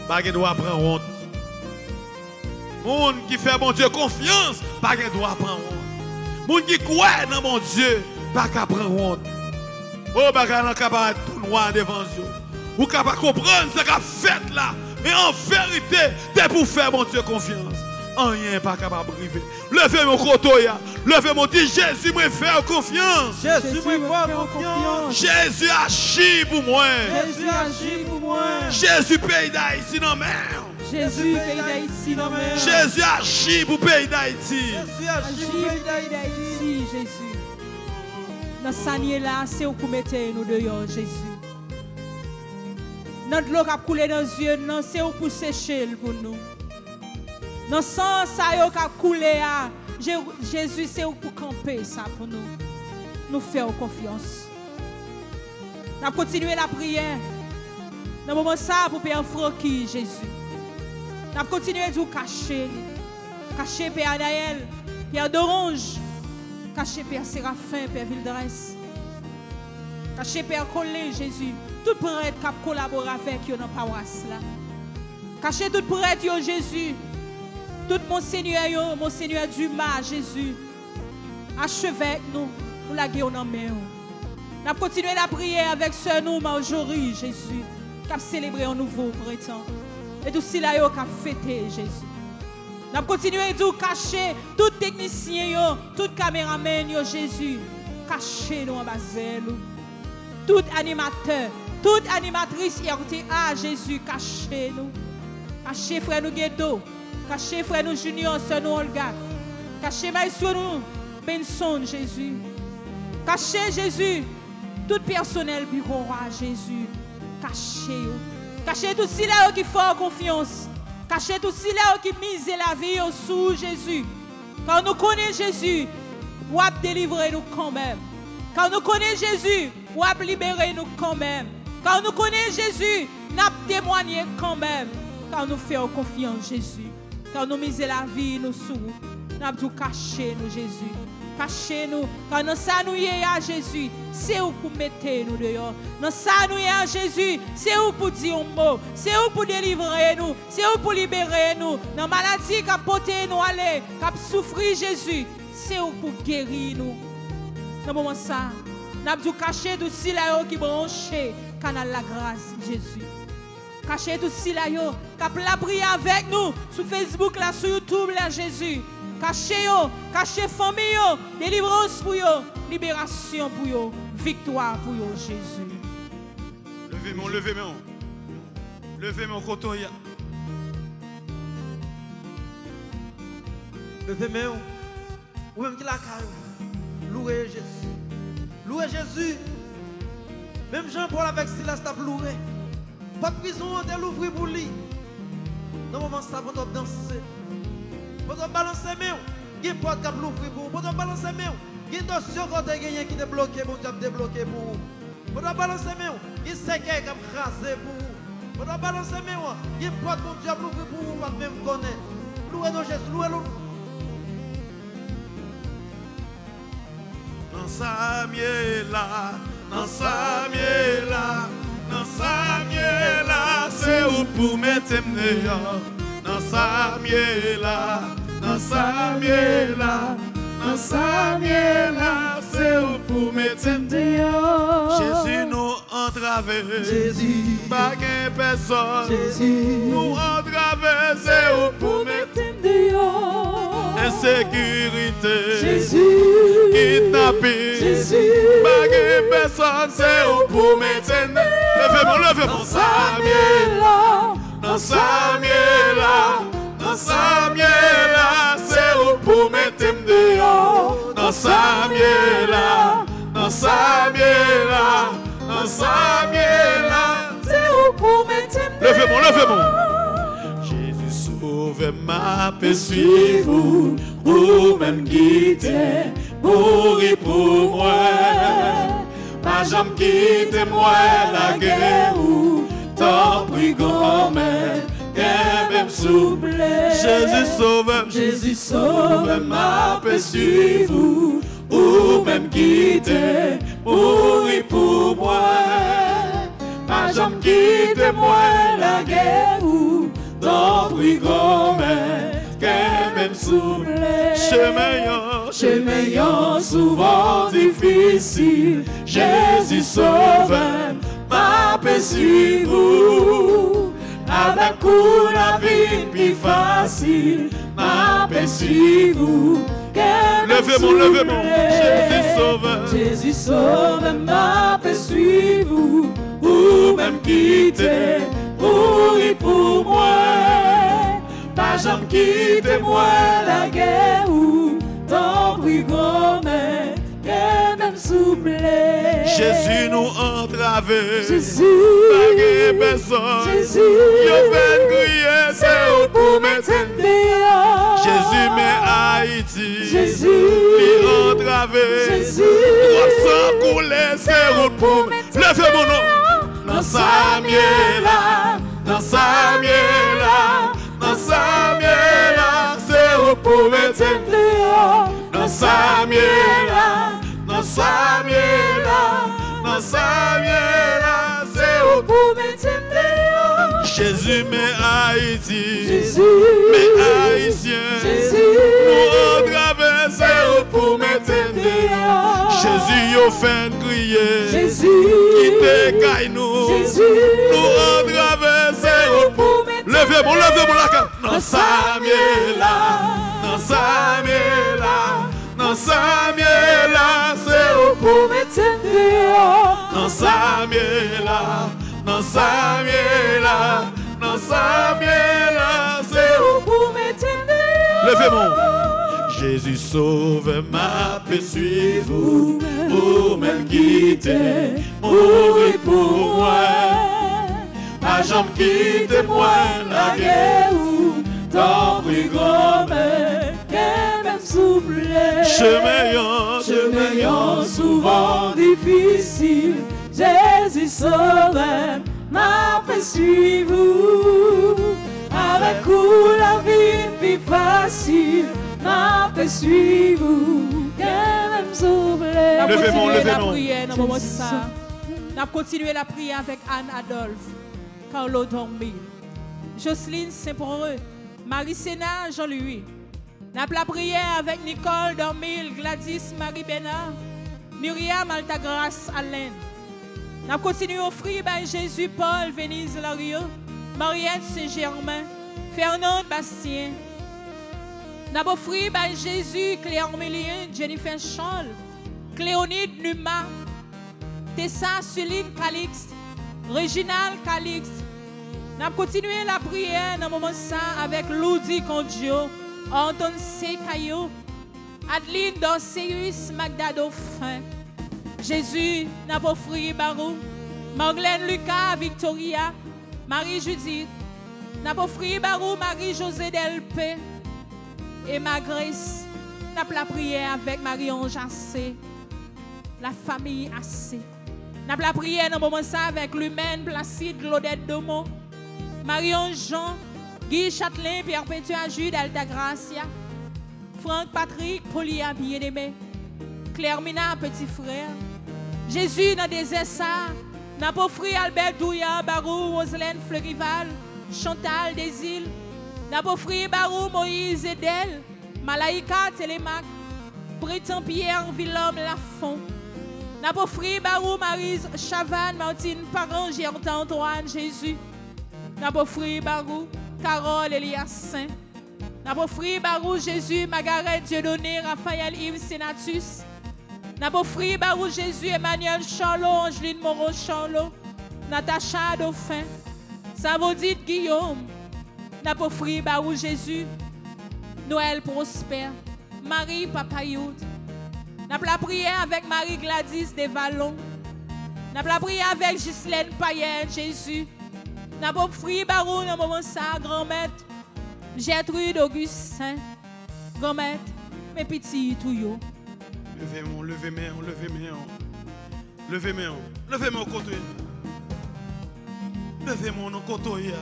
Pas qu'il doit prendre honte. Moun qui fait bon Dieu confiance, pas qu'il doit prendre honte. Moun qui croit dans mon Dieu, pas qu'à prendre honte. Oh, qu'à capable tout noir devant Dieu. Ou capable comprendre ce qu'a fait là. Mais en vérité, t'es pour faire mon Dieu confiance. Rien pas capable de briver. Levez mon kotoya. Levez mon dit Jésus me fait confiance. Jésus me fait confiance. Jésus agit pour moi. Jésus agit pour moi. Jésus pays d'Haïti non mais. Jésus, pays d'Haïti, non mais. Jésus agit pour pays d'Haïti. Jésus agit pour pays d'Haïti. Jésus. Dans sanier là, c'est où pour mettre nous dehors, Jésus. Notre l'eau qui a coulé dans les yeux, non, c'est pour sécher pour nous. Dans sang, ça qui a coulé, Jé- Jésus, c'est pour camper ça pour nous. Nous faire confiance. Nous continuer la prière. Dans le moment ça, pour Père Francky, Jésus. Nous allons continuer de cacher. Cacher Père Anaël, Père d'Orange. Cacher Père Séraphin, Père Vildresse. Cacher Père Collet, Jésus. Tout prêtre qui a collaboré avec eux dans la paroisse là. Cacher tout prêtre, yo, Jésus. Tout Monseigneur, yo, Monseigneur Dumas, Jésus. Achevez nous. Pour la guerre en main. Nous allons continuer la prière avec sœur nous, Marjorie, Jésus. Qui a célébré un nouveau printemps. Et tout cela, qui a fêté, Jésus. Nous allons continuer à cacher tout technicien, yo, tout caméraman, yo, Jésus. Cachez nous en bas. Tout animateur, toute animatrice RTA, Jésus, cachez nous. Cachez frère nous Guedo. Cachez frère nous Junior, sœur nous Olga. Cachez maître nous Benson, Jésus. Cachez Jésus. Tout personnel bureau Jésus. Cachez. yo. Cachez tout cela qui font confiance. Cachez tout cela qui mise la vie sous Jésus. Quand nous connaissons Jésus, ou a délivrer nous quand même. Quand nous connaissons Jésus, ou a libérer nous quand même. Quand nous connaissons Jésus, n'a témoigné quand même. Quand nous faisons confiance Jésus. Quand nous misons la vie nous sous. N'a tout caché nous Jésus. Quand nous ça nous est à Jésus, c'est où pour mettre nous dehors. Dans ça nous à Jésus, c'est où pour dire un mot. C'est où pour délivrer nous. C'est où pour libérer nous. Dans la maladie qui a porté nous aller, qui a souffert Jésus, c'est où pour guérir nous. Dans moment ça, nous avons caché tout cela qui branché canal la grâce Jésus. Caché tout cela yo, qui a la prière avec nous sur Facebook là, sur YouTube là Jésus. Caché yo, caché famille yo, délivrance pour yo, libération pour yo, victoire pour yo Jésus. Levez mon, levez mon. Levez mon kotoya. Levez main. Ou même qui la caille. Louer Jésus. Louer Jésus. Même Jean-Paul avec Silas t'a loué. Pas de prison, on t'a l'ouvrir pour lui. Dans le moment ça, on danser. On balancer main. Il y a de cap l'ouvrir pour vous. On balancer main. Il y a dossier quand gagné qui est débloqué, bon Dieu débloqué pour vous. On balancer main. Il y a qui a pour vous. On balancer main. Il y a pas de bon Dieu l'ouvrir pour vous, pas même connaître. Louez-nous Jésus, louez-nous. Dans sa là, dans sa là, dans sa là, c'est où pour mettre dehors. Dans sa là, dans sa là, dans sa là, c'est où pour mettre dehors. Jésus nous entravé, Jésus, pas qu'un personne. Jésus, Nous entravé, c'est où pour mettre insécurité. Jésus, Kidnapping. Jésus, qu'une personne, c'est où pour mettre Levez-moi, levez-moi. Dans sa là, dans sa là, dans sa là, c'est où pour mettre dehors. Dans sa là, dans sa là, dans sa là, c'est où pour mettre Levez-moi, levez-moi. Jésus sauve ma suivre ou même quitter, mourir pour moi. Pas jamais quitter moi la guerre ou tant pris grand-mère, même souple. Jésus sauve, Jésus sauve ma paix, suivre vous, ou même quitter, mourir pour moi. Pas jamais quitter moi la guerre ou brigand qu'elle même souple. Chemin, chemin souvent difficile. Jésus sauve ma sur vous. Vous la vie plus facile. Ma sur vous. Levez-moi, levez-moi. Jésus sauve. Jésus sauve ma paix vous. ou même quitter, mourir pour moi. Pas jamais quitter moi la guerre ou souple. Jésus nous entravé, Jésus, pas de personne. Jésus, Yo fait crier, c'est où pour mettre dehors. Jésus met Haïti, Jésus, il entravé. Jésus, Droit sans couler, c'est où pour mettre Levez mon nom. Dans sa là, dans sa là, dans sa là, c'est où pour mettre dehors. dans sa là, dans sa là, dans sa là, c'est où Pour mettre dehors. Jésus met Haïti, Jésus, mais Haïtien, Jésus, pour mettre dehors. Jésus yo fait crier, Jésus, quittez caille nous, Jésus, nous entravé, c'est où pour mettre Levez-moi, levez-moi la carte. Dans sa là, dans sa là, dans sa là, c'est où pour mettre dehors. Dans sa là, dans sa là, dans sa là, c'est où Pour mettre dehors. Levez-moi. Jésus sauve ma paix, suivre vous, pour même quitter, mourir pour moi. Pas jamais quitter moi la guerre ou Tant brigand, mais qu'elle même souple. chemin, Chemin souvent difficile, Jésus sauve ma paix sur vous. Avec vous la vie plus facile, ma paix sur vous. Qu'elle même. Levez-moi, levez-moi. prière dans le moment ça. Continué la prière avec Anne Adolphe, Carlo Dormil, Jocelyne Saint-Poreux, Marie Sénat, Jean-Louis. N'a la prière avec Nicole Dormil, Gladys Marie Bénard, Myriam Altagrace Alain. N'a continué à offrir par Jésus Paul Venise Lario, Mariette Saint-Germain, Fernand Bastien. N'a offert par Jésus Cléa Mélien, Jennifer Charles, Cléonide Numa, Tessa Suline Calixte, Réginal Calixte. N'a continué la prière dans le moment ça avec Ludi Condio, Anton Sekayo, Adeline Dorceus Magda Dauphin. Jésus n'a pas offert Barou. Marlène Lucas Victoria. Marie-Judith. N'a pas offert Barou Marie-José Delpé. Et ma Grace. N'a la prière avec Marie-Ange Assé. La famille Assé. N'a la prière dans le moment ça avec l'humaine Placide Claudette Domo. Marie-Ange Jean. Guy Châtelain, Pierre Pétua, Jude, Alta Gracia. Franck Patrick, Polia, bien-aimé. Claire Mina, petit frère. Jésus dans des ça. N'a pas Albert Douya, Barou, Roselène Fleurival, Chantal des îles. N'a pas offert Barou, Moïse Edel, Malaïka Télémac, Breton Pierre, Villhomme Lafont. N'a pas offert Barou, Marise Chavannes, Martine Parent, Gertin Antoine, Jésus. N'a pas offert Barou, Carole Elias Saint. N'a pas offert Barou, Jésus, Margaret Dieudonné, Raphaël Yves Senatus. N'a pas offert Barou, Jésus, Emmanuel Charlot, Angeline Moreau Charlot, Natacha Dauphin, Savodite Guillaume. N'a pas offert Barou, Jésus, Noël Prosper, Marie Papayoud. N'a pas prière avec Marie Gladys des Vallons. N'a pas prière avec Ghislaine Payette, Jésus. N'a pas offert Barou dans moment ça, grand-mère. Gertrude Augustin, grand-mère, mes petits tuyaux. Levez-moi, levez-moi, levez-moi. Levez-moi, levez-moi au côté. Levez-moi au côté.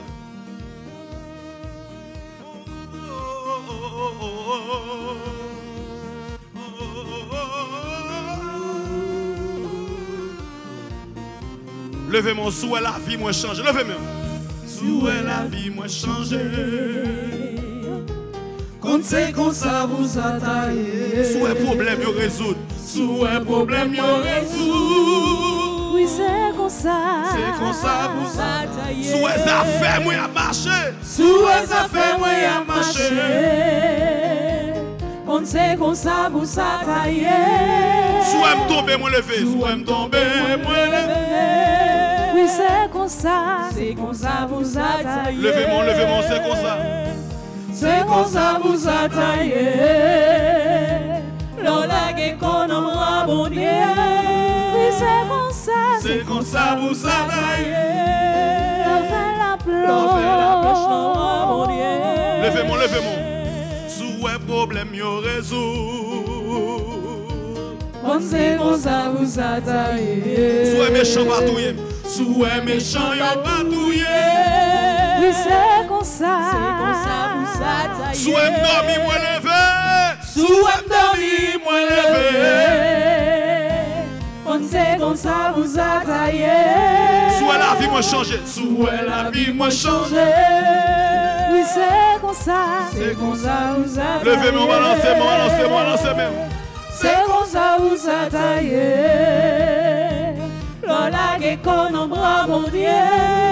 Levez-moi sous la vie, moi changer. Levez-moi. Sous la vie, moi c'est comme ça vous. Sous un problème, yo résoudre. Un problème, yo résoudre. Oui, c'est comme ça. C'est comme ça vous attaillez. Sous les affaires, moi, à marcher. Sous les affaires, moi, à marcher. Quand c'est comme ça vous attaillez. Sous elle tomber, moi lever. Sous elle tomber, moi lever. Oui, c'est comme ça. C'est comme ça vous attaillez. Levez-moi, levez-moi, c'est comme ça. C'est comme ça vous attaillez. Lola que qu'on en bon Dieu. Oui, c'est comme ça. C'est comme ça vous. On la planche. Dieu. Levez-moi, levez-moi. Sous un problème, yo résout. Quand c'est comme ça vous attaillez. Sous un méchant patouille. Sous un méchant yo patouille. Oui, c'est comme ça. C'est comme ça vous attaillez. Sous un dormi, moi levé. Sous un dormi, moi levé. Quand c'est comme ça vous attaillez. Sous la vie, moi changer. Sous la vie, moi changer. Oui, c'est comme ça. C'est comme ça vous attaillez. Levez-moi, balancez-moi, balancez-moi, balancez-moi. C'est comme ça vous attaillez. Lola que qu'on en bras, mon Dieu.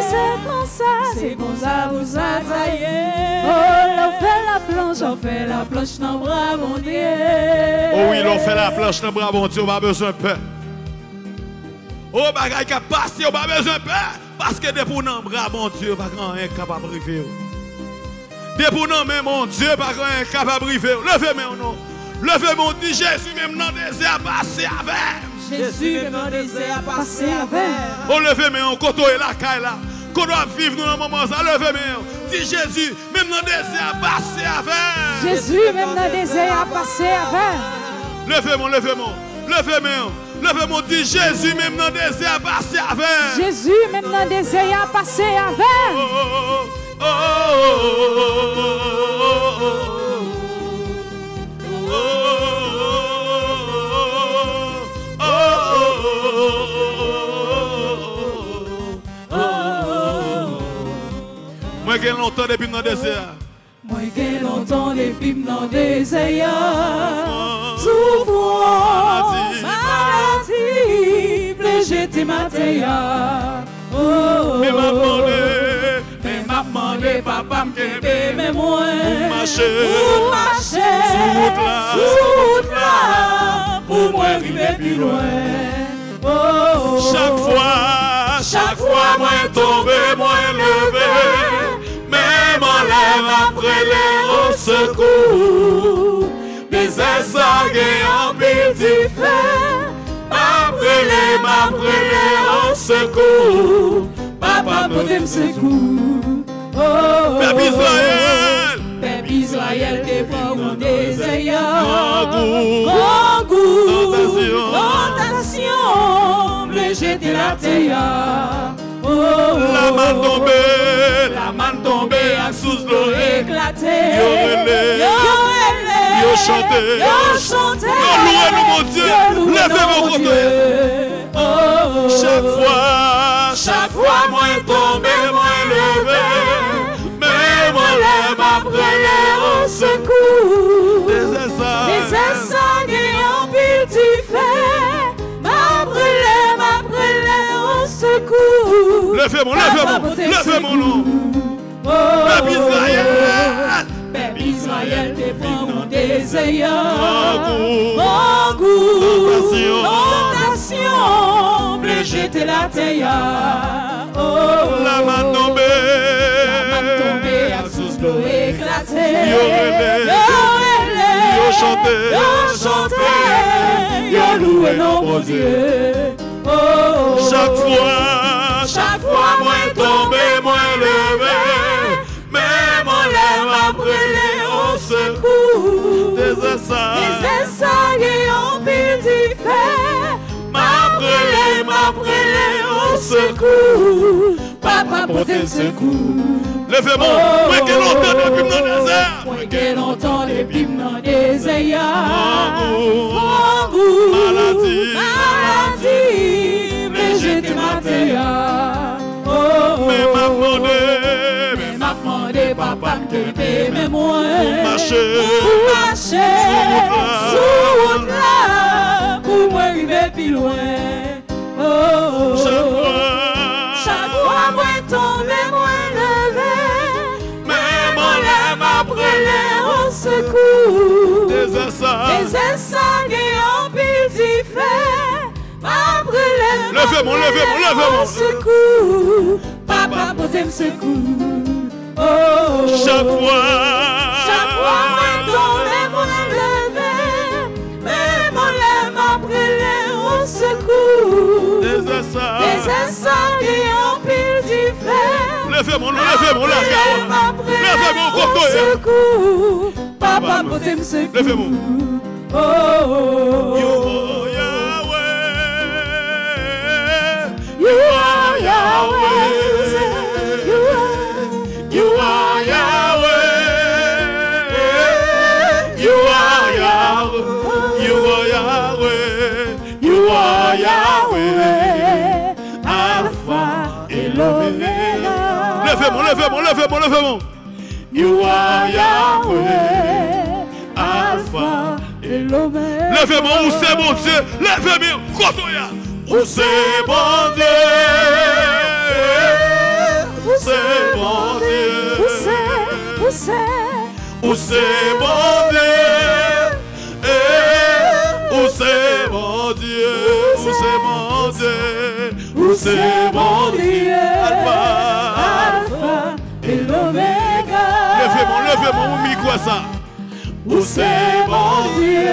Comme ça. C'est comme ça vous attaillez. Oh, l'on fait la planche, on fait la planche dans le bras, mon Dieu. Oh oui, l'on fait la planche bras, mon Dieu, on a besoin de paix. Oh, bagaille qui a passé, on a besoin de paix. Parce que depuis nous, bras, mon Dieu, pas grand est capable de briver. Depuis nous, mais mon Dieu, pas grand est capable de briver. Levez-moi, non. Levez-moi, dit Jésus, même dans le désert, passer avec. Jésus, même dans le désert, passer avec. Oh, levez-moi, on côté la caille là. Qu'on doit vivre nous dans le moment ça, levez-moi. Dis Jésus, même dans le désert, passer avec. Jésus, même dans le désert, passer avec. Levez-moi, levez-moi. Levez-moi. Levez-moi, dis Jésus, même dans le désert, passer avec. Jésus, même dans le désert, passer avec. Oh, oh, oh, Moi, depuis dans le désert. Moi, j'ai longtemps depuis dans le désert. Souffrance, maladie, j'étais ma Oh, Mais m'a demandé, mais m'a demandé, papa m'kebe, mais moi, pour marcher, pour marcher, Sous route là. sous route là, pour moi arriver plus loin. Oh, chaque fois, chaque fois, moi tombé, moi levé, même en lève après les au secours. Mes ça gagne en pile fait. M'appelez, m'appelez en secours. Papa pote secours. Oh, Israël. Peuple Israël devant ou désert. goût. Grand goût. Tentation. Tentation. Le jeter la terre. Oh, La main tombée, la main tombée à sous l'eau. éclaté. Yo relé. Yo chanté. Yo chanté. Yo loué mon Dieu. Levez vos côtés. Oh, Chaque fois, chaque fois, moi tombé, moi levé. Mais moi lève après au secours. les essais. Les essais du fait. Secours. Levez mon, levez mon, levez mon nom. Oh, Peuple Israël. Peuple Israël mon désert. goût. Mon goût. Tentation. Bleu jeter la terre. Oh, La main tombée. La main tombée à sous l'eau éclatée. Yo relé. Yo. Yo chanté. Yo chanté. Yo loué non mon Dieu. Chaque fois, chaque fois, moi tombé, moi levé. Mais mon lève m'a brûlé au secours. Des essais. essais en pile fait. M'a brûlé, m'a au secours. Papa pour tes secours. Levez mon, moi qui longtemps depuis dans le. Moi qui longtemps depuis dans le. Mon goût. Maladie. Maladie. Mais j'étais ma terre. Oh. Mais m'a demandé, Mais m'a demandé papa de lever mes moi. marcher. Pour marcher. Sous route là. Pour moi arriver plus loin. Oh. Chaque fois, Chaque fois, moi tomber, moi lever. mais mon lève m'a brûlé au secours. des. Les essais en pile du fait. M'a brûlé. m'a Levez mon, levez mon, brûlé levez mon. au secours. Papa, pour secours. Oh. Chaque fois, Chaque fois, moi tomber, moi lever. Mais mon lèvre m'a brûlé au secours. des essais. Les essais en fait. Levez mon, levez mon, levez mon. Levez mon coco. secours. Papa, pour tes secours? Levez mon. Oh, oh, oh. Yo Yahweh. You are Yahweh. You are. You are Yahweh. You are Yahweh. You are Yahweh. You are Yahweh. Levez mon, levez mon, levez mon, levez mon. You are Yahweh. Alpha et l'Oméga. Levez mon, où c'est mon Dieu? Levez mon, kotoya. Où c'est mon Dieu? Où c'est mon Dieu? Où c'est? Où c'est? Où c'est mon Dieu? Eh, Où c'est mon Dieu? Où c'est mon Dieu? Où c'est mon Dieu? Micro ça Où c'est mon Dieu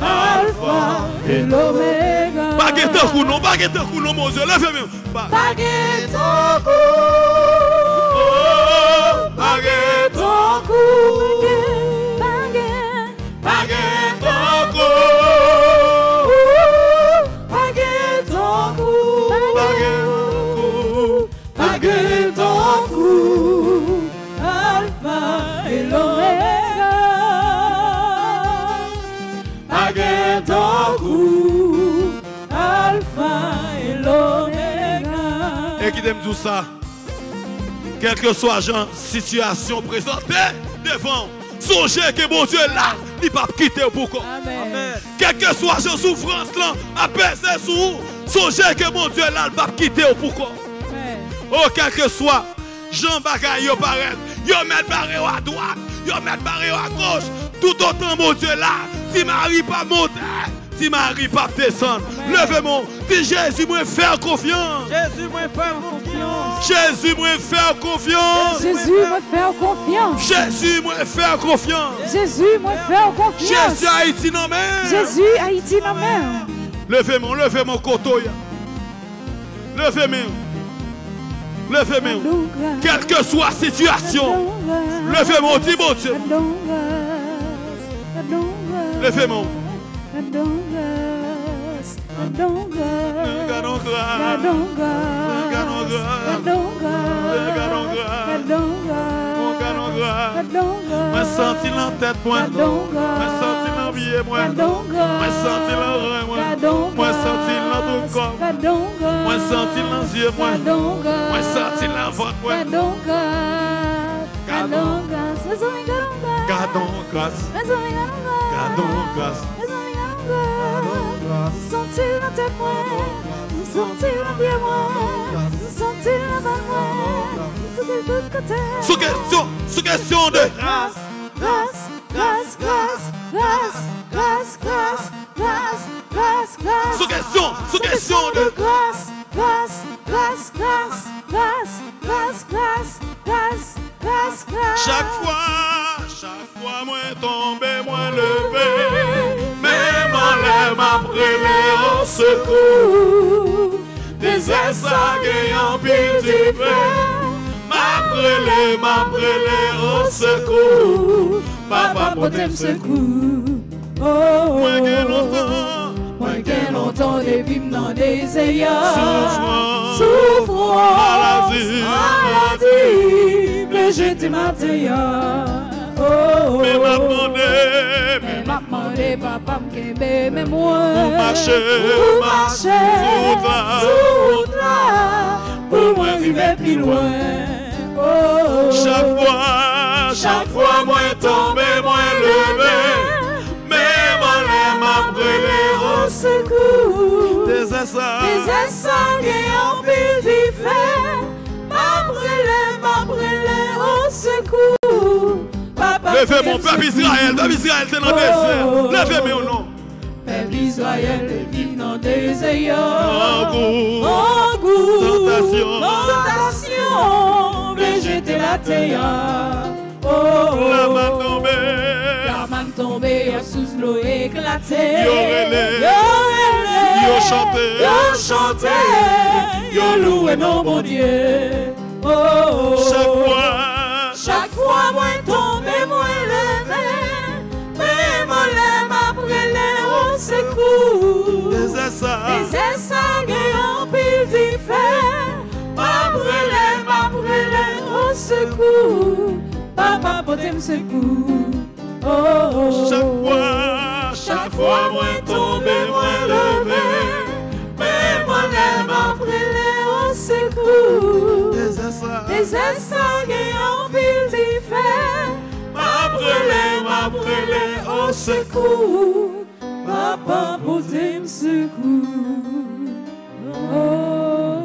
Alpha et l'Oméga. Baguette un coup, non, baguette un coup, non, mon Dieu Levez-moi Ba- Baguette en cou. Oh, Baguette Ton cou. Tout ça Quelle que soit la situation présentée devant, songez que mon Dieu là, il ne va pas quitter pour quoi. Amen. Quelle que soit la souffrance là, apaiser sur vous, songez que mon Dieu là, il ne va pas quitter pour quoi. Amen. Oh, quel que soit, Jean Bagay, yo paraît, yo met barré à droite, yo met barré à gauche, tout autant mon Dieu là, si Marie pas monter, Ti mari pa pesan Leve moun Ti Jésus mwen fèr confiance. Jésus mwen fèr confiance. Jésus mwen fèr confiance. Jésus mwen fèr confiance. Jésus mwen fèr confiance. Jésus mwen fèr Jésus Haiti nan men Jésus Haiti nan men Leve moun, leve moun koto ya. Leve moun Leve moun Kelke swa situasyon Leve moun, di Gadongas, Gadongas, Gadongas, Gadongas, Gadongas, Gadongas, senti lan tèt mwen, mwen senti lan biye mwen, mwen senti lan rè mwen, mwen senti lan tou kom, mwen senti lan zye mwen, mwen senti lan vot mwen. Moi, sentir la main moi, tout de l'autre côté. Sous question, sous question de grâce, grâce, grâce, grâce, grâce, grâce, grâce, grâce, grâce, grâce. Sous question, sous question de grâce, grâce, grâce, grâce, grâce, grâce, grâce, grâce, grâce, grâce. Chaque fois, chaque fois, moi tombé, moi levé l'aime a au secours. Des ailes sagées en pile du feu. M'a brûlé, m'a brûlé au secours. Papa, pour tes secours. Oh, moi oh, oh, longtemps. Oh. Moi qui longtemps, des pimes dans des seigneurs. Souffrance. Maladie. Maladie. Mais j'étais ma. Oh, mais oh, oh. m'a demandé, mais m'a demandé, papa m'kembe, mais moi. Pour marcher, pour pour moi arriver plus loin. Oh, chaque fois, chaque fois, moi tombé, moi levé, même en l'air m'a brûlé au secours. Des essais, des essais qui ont m'a brûlé, m'a secours. Levez mon peuple Israël. Peuple Israël, c'est dans oh, le désert. Oh, Levez mes oh, noms. Peuple Israël, vive dans le désert. Angoût. Angoût. Tentation. Tentation. Végéter la terre. Oh. La main tombée. La main tombée, sous l'eau éclatée. Yorele. Yo chanté. Yo chanté. Yo loué, non, mon Dieu. Oh. Chaque fois. Chaque fois moins tombé, moins levé, même en l'aime après l'air au secours. Les essais, les essais, en pile d'hiver, après l'aime, après l'air au secours. Papa, poté me secours. Oh, oh, Chaque fois, oh. chaque fois moins tombé, moins levé, même en l'aime après l'air au secours. Les essais, les essais, m'après m'après au secours Papa pote m secours Oh, oh,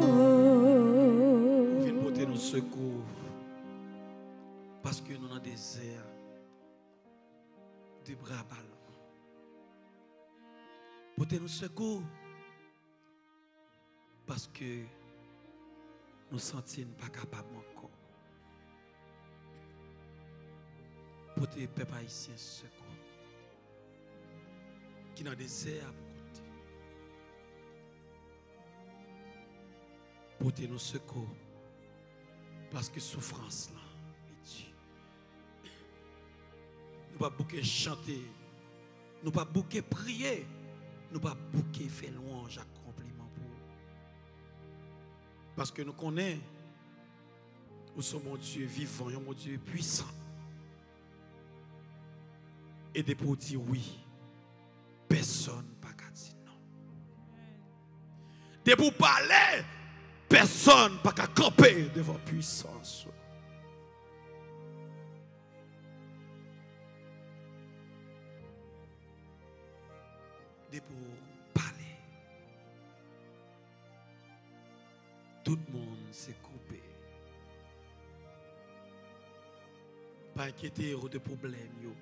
Viens porter secours. Parce que nous dans désert, des bras ballants. Porter nos secours. Parce que nous sentions pas capables Porter le peuple haïtien secours. Qui dans le désert pour compter. Porter nos secours. Parce que souffrance là, est Dieu. Nous pas bouquer chanter. Nous pas bouquer prier. Nous pas bouquer faire louange, accomplissement pour. Parce que nous connaissons. Nous sommes mon Dieu vivant, mon Dieu puissant. Et de pour dire oui, personne pas dire non. De pour parler, personne pas qu'à camper devant puissance. De pour parler. Tout le monde s'est coupé. Pas inquiéter de problèmes.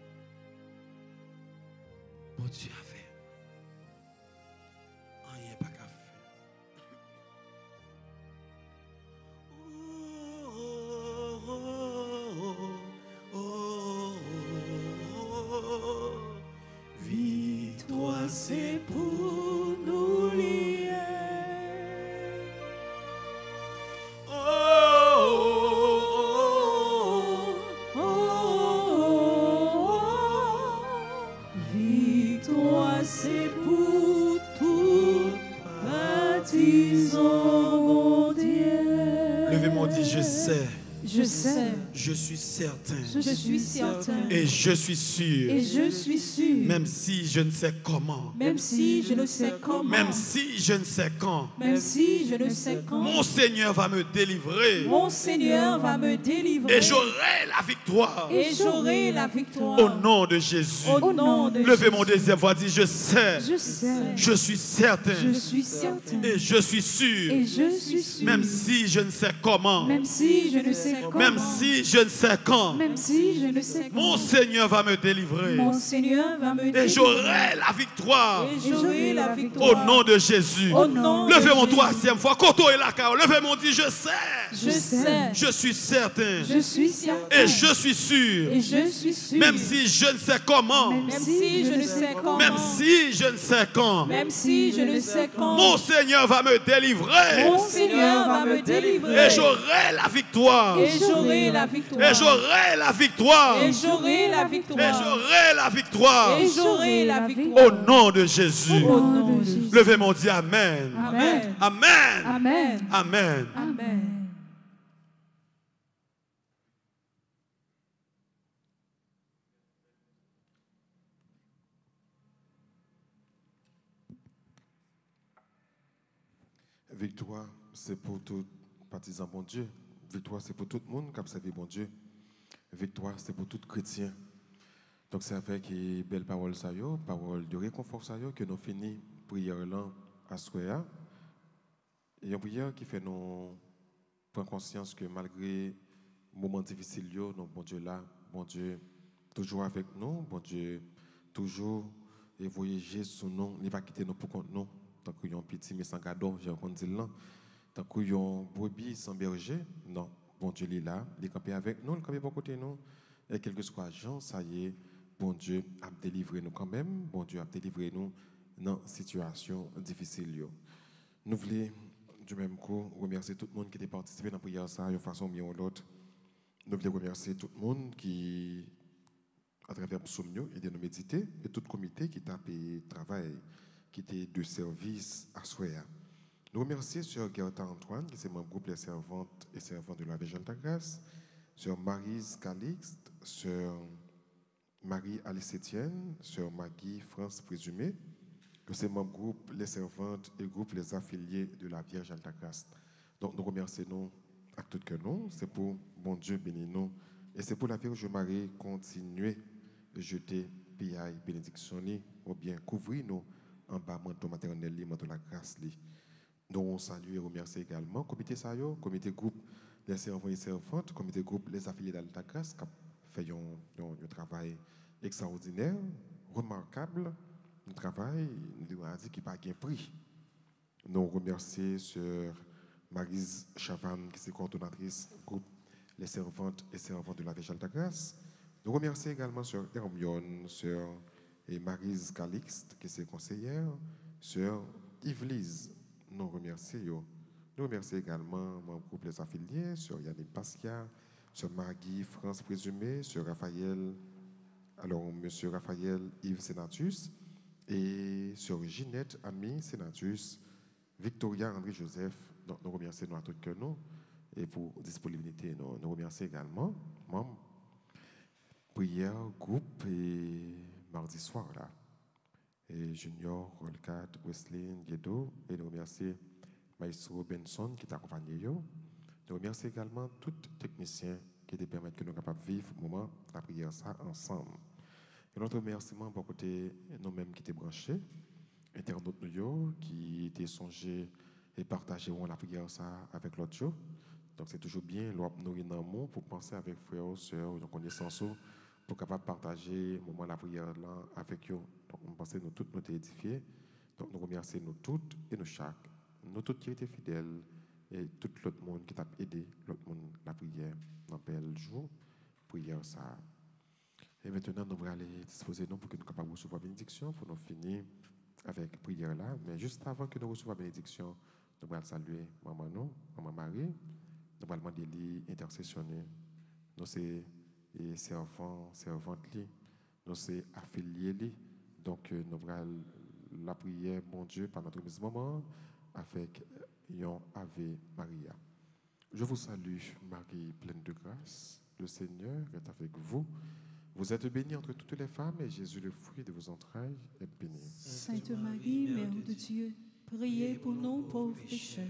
我家。Suis certain. Et je suis sûr. Et je suis sûr. Même si je ne sais comment. Même si je ne sais comment. Même si je ne sais quand. Même si je ne sais quand. Mon Seigneur va me délivrer. Mon Seigneur va me délivrer. Et j'aurai la victoire. Et j'aurai la victoire. Au nom de Jésus. Au nom de Levez Jésus. mon deuxième voix, dit je sais. Je sais. Je suis certain. Je suis certain. Et je suis sûr. Et je suis sûr. Même si je ne sais comment. Même si je ne sais comment. Même si je ne sais quand. Même si je ne sais Mon comment. Seigneur va me délivrer. Mon Seigneur va me Et délivrer. j'aurai la victoire. Et j'aurai la victoire. Au nom de Jésus. Au nom de Levez mon Jésus. troisième fois. Koto et la. Levez mon dit je sais. Je sais. Je suis certain. Je suis certain. Et je suis sûr. Et je suis sûr. Même si je ne sais comment. Même si je ne sais comment. Même si je ne sais quand. Même si je ne sais quand. Mon Seigneur va me délivrer. Mon Seigneur va me délivrer. Et j'aurai la victoire. Et j'aurai la victoire. Et j'aurai la victoire. Et j'aurai la Et victoire. j'aurai la victoire. Et j'aurai la victoire. Au nom de Jésus. Au nom de Jésus. Levez mon dit Amen. Amen. Amen. Amen. Amen. Amen. Victoire, c'est pour tout partisan bon Dieu. Victoire, c'est pour tout le monde qui a servi bon Dieu. Victoire, c'est pour tout chrétien. Donc, c'est avec les belles paroles, ça, yo, paroles de réconfort, ça, que nous finissons prière là à Soya. Et une prière qui fait nous prendre conscience que malgré moments difficiles, nous, bon Dieu là, bon Dieu, toujours avec nous, bon Dieu, toujours et voyager sous nous, il va quitter nous pour compte nous. Tant qu'il y a un petit mais sans cadeau, j'ai encore dit là. Tant qu'il y a un brebis sans berger, non, bon Dieu il est là, il est campé avec nous, il est campé pour côté nous. Et quel que soit Jean, ça y est, bon Dieu a délivré nous quand même, bon Dieu a délivré nous dans situation difficile. Nous voulons du même coup remercier tout le monde qui a participé dans la prière ça, de façon mieux ou l'autre. Nous voulons remercier tout le monde qui, à travers Psaume, et de nous méditer, et tout le comité qui t'a payé travail, qui était de service à Soya. Nous remercions Sœur Gerta Antoine, qui est du groupe Les Servantes et Servants de la Vierge de Grâce, Sœur Marise Calixte, Sœur Marie Alice Etienne, Sœur Maggie France Présumé, que c'est membre du groupe Les Servantes et groupe Les Affiliés de la Vierge Grâce. Donc nous remercions à tout que nous, c'est pour bon Dieu bénir nous, et c'est pour la Vierge Marie continuer de jeter piaille bénédiction ou bien couvrir nous en bas manteau maternel, manteau la grâce. Nous on salue et remercie également comité Sayo, comité groupe les servants et servantes, comité groupe les affiliés d'Alta Grâce qui fait un travail extraordinaire, remarquable, un travail, nous a dit qui n'a pas de prix. Nous remercions Sœur Marise Chavan, qui est coordonnatrice du groupe Les Servantes et Servants de la Vierge de Grâce. Nous remercions également Sœur Hermione, Sœur et Marise Calixte, qui est conseillère, Sœur Yvelise. Nous remercions. Nous remercions également mon groupe Les Affiliés, Sœur Yannick Pascal, Sœur Maggie France Présumé, Sœur Raphaël, alors Monsieur Raphaël Yves Sénatus et Sœur Ginette Ami Sénatus, Victoria André Joseph. Donc, nous remercions nous à nous et pour disponibilité. Nous, nous remercions également membres prière, groupe et mardi soir là. Et Junior, Rolcat, Wesley, Guedo, et nous remercions Maestro Benson qui t'a accompagné. Nous remercions également tous les techniciens qui te permettent que nous capables de vivre moment la prière ça ensemble. Et notre remerciement pour côté nous-mêmes qui étaient branchés, internautes nous qui étaient songés et partageront la prière ça avec l'autre jour. Donc c'est toujours bien, nous nourrir dans le pour penser avec frères sœurs, nos connaissances, pour capable partager le moment de la prière là avec eux. Donc on pense que nous tous nous édifiés. Donc nous remercions nous toutes et nous chaque, nous toutes qui étaient fidèles et tout l'autre monde qui t'a aidé, l'autre monde la prière, dans bel jour, prière ça. Et maintenant, nous allons aller disposer nous pour que nous de recevoir la bénédiction, pour nous finir avec prière là. Mais juste avant que nous recevions la bénédiction, nous allons saluer maman nous, maman Marie. Nous allons demander lui intercessionner. Nous sommes servants, servantes. Nous sommes affiliés li. Donc euh, nous allons la prière, mon Dieu, par notre moment avec un Ave Maria. Je vous salue, Marie, pleine de grâce. Le Seigneur est avec vous. Vous êtes bénie entre toutes les femmes et Jésus, le fruit de vos entrailles, est béni. Sainte Marie, Mère de Dieu, priez pour nous pauvres pécheurs,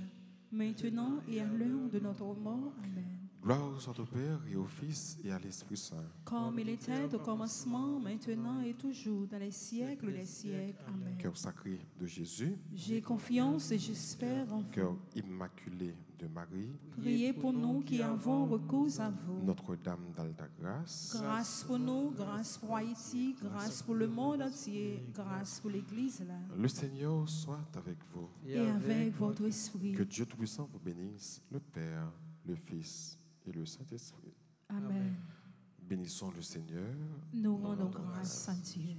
maintenant et à l'heure de notre mort. Amen. Gloire soit au Père et au Fils et à l'Esprit Saint. Comme il était au commencement, maintenant et toujours, dans les siècles des siècles. Amen. Cœur sacré de Jésus, J'ai confiance et j'espère en vous. cœur immaculé de Marie, Priez pour nous qui avons recours à vous. Notre-Dame d'Alta Grâce, Grâce pour nous, grâce pour Haïti, grâce pour le monde entier, grâce pour l'Église là. le Seigneur soit avec vous. Et avec votre esprit. Que Dieu Tout-Puissant vous bénisse, le Père, le Fils et le Saint-Esprit. Amen. Bénissons le Seigneur. Nous rendons grâce à Dieu.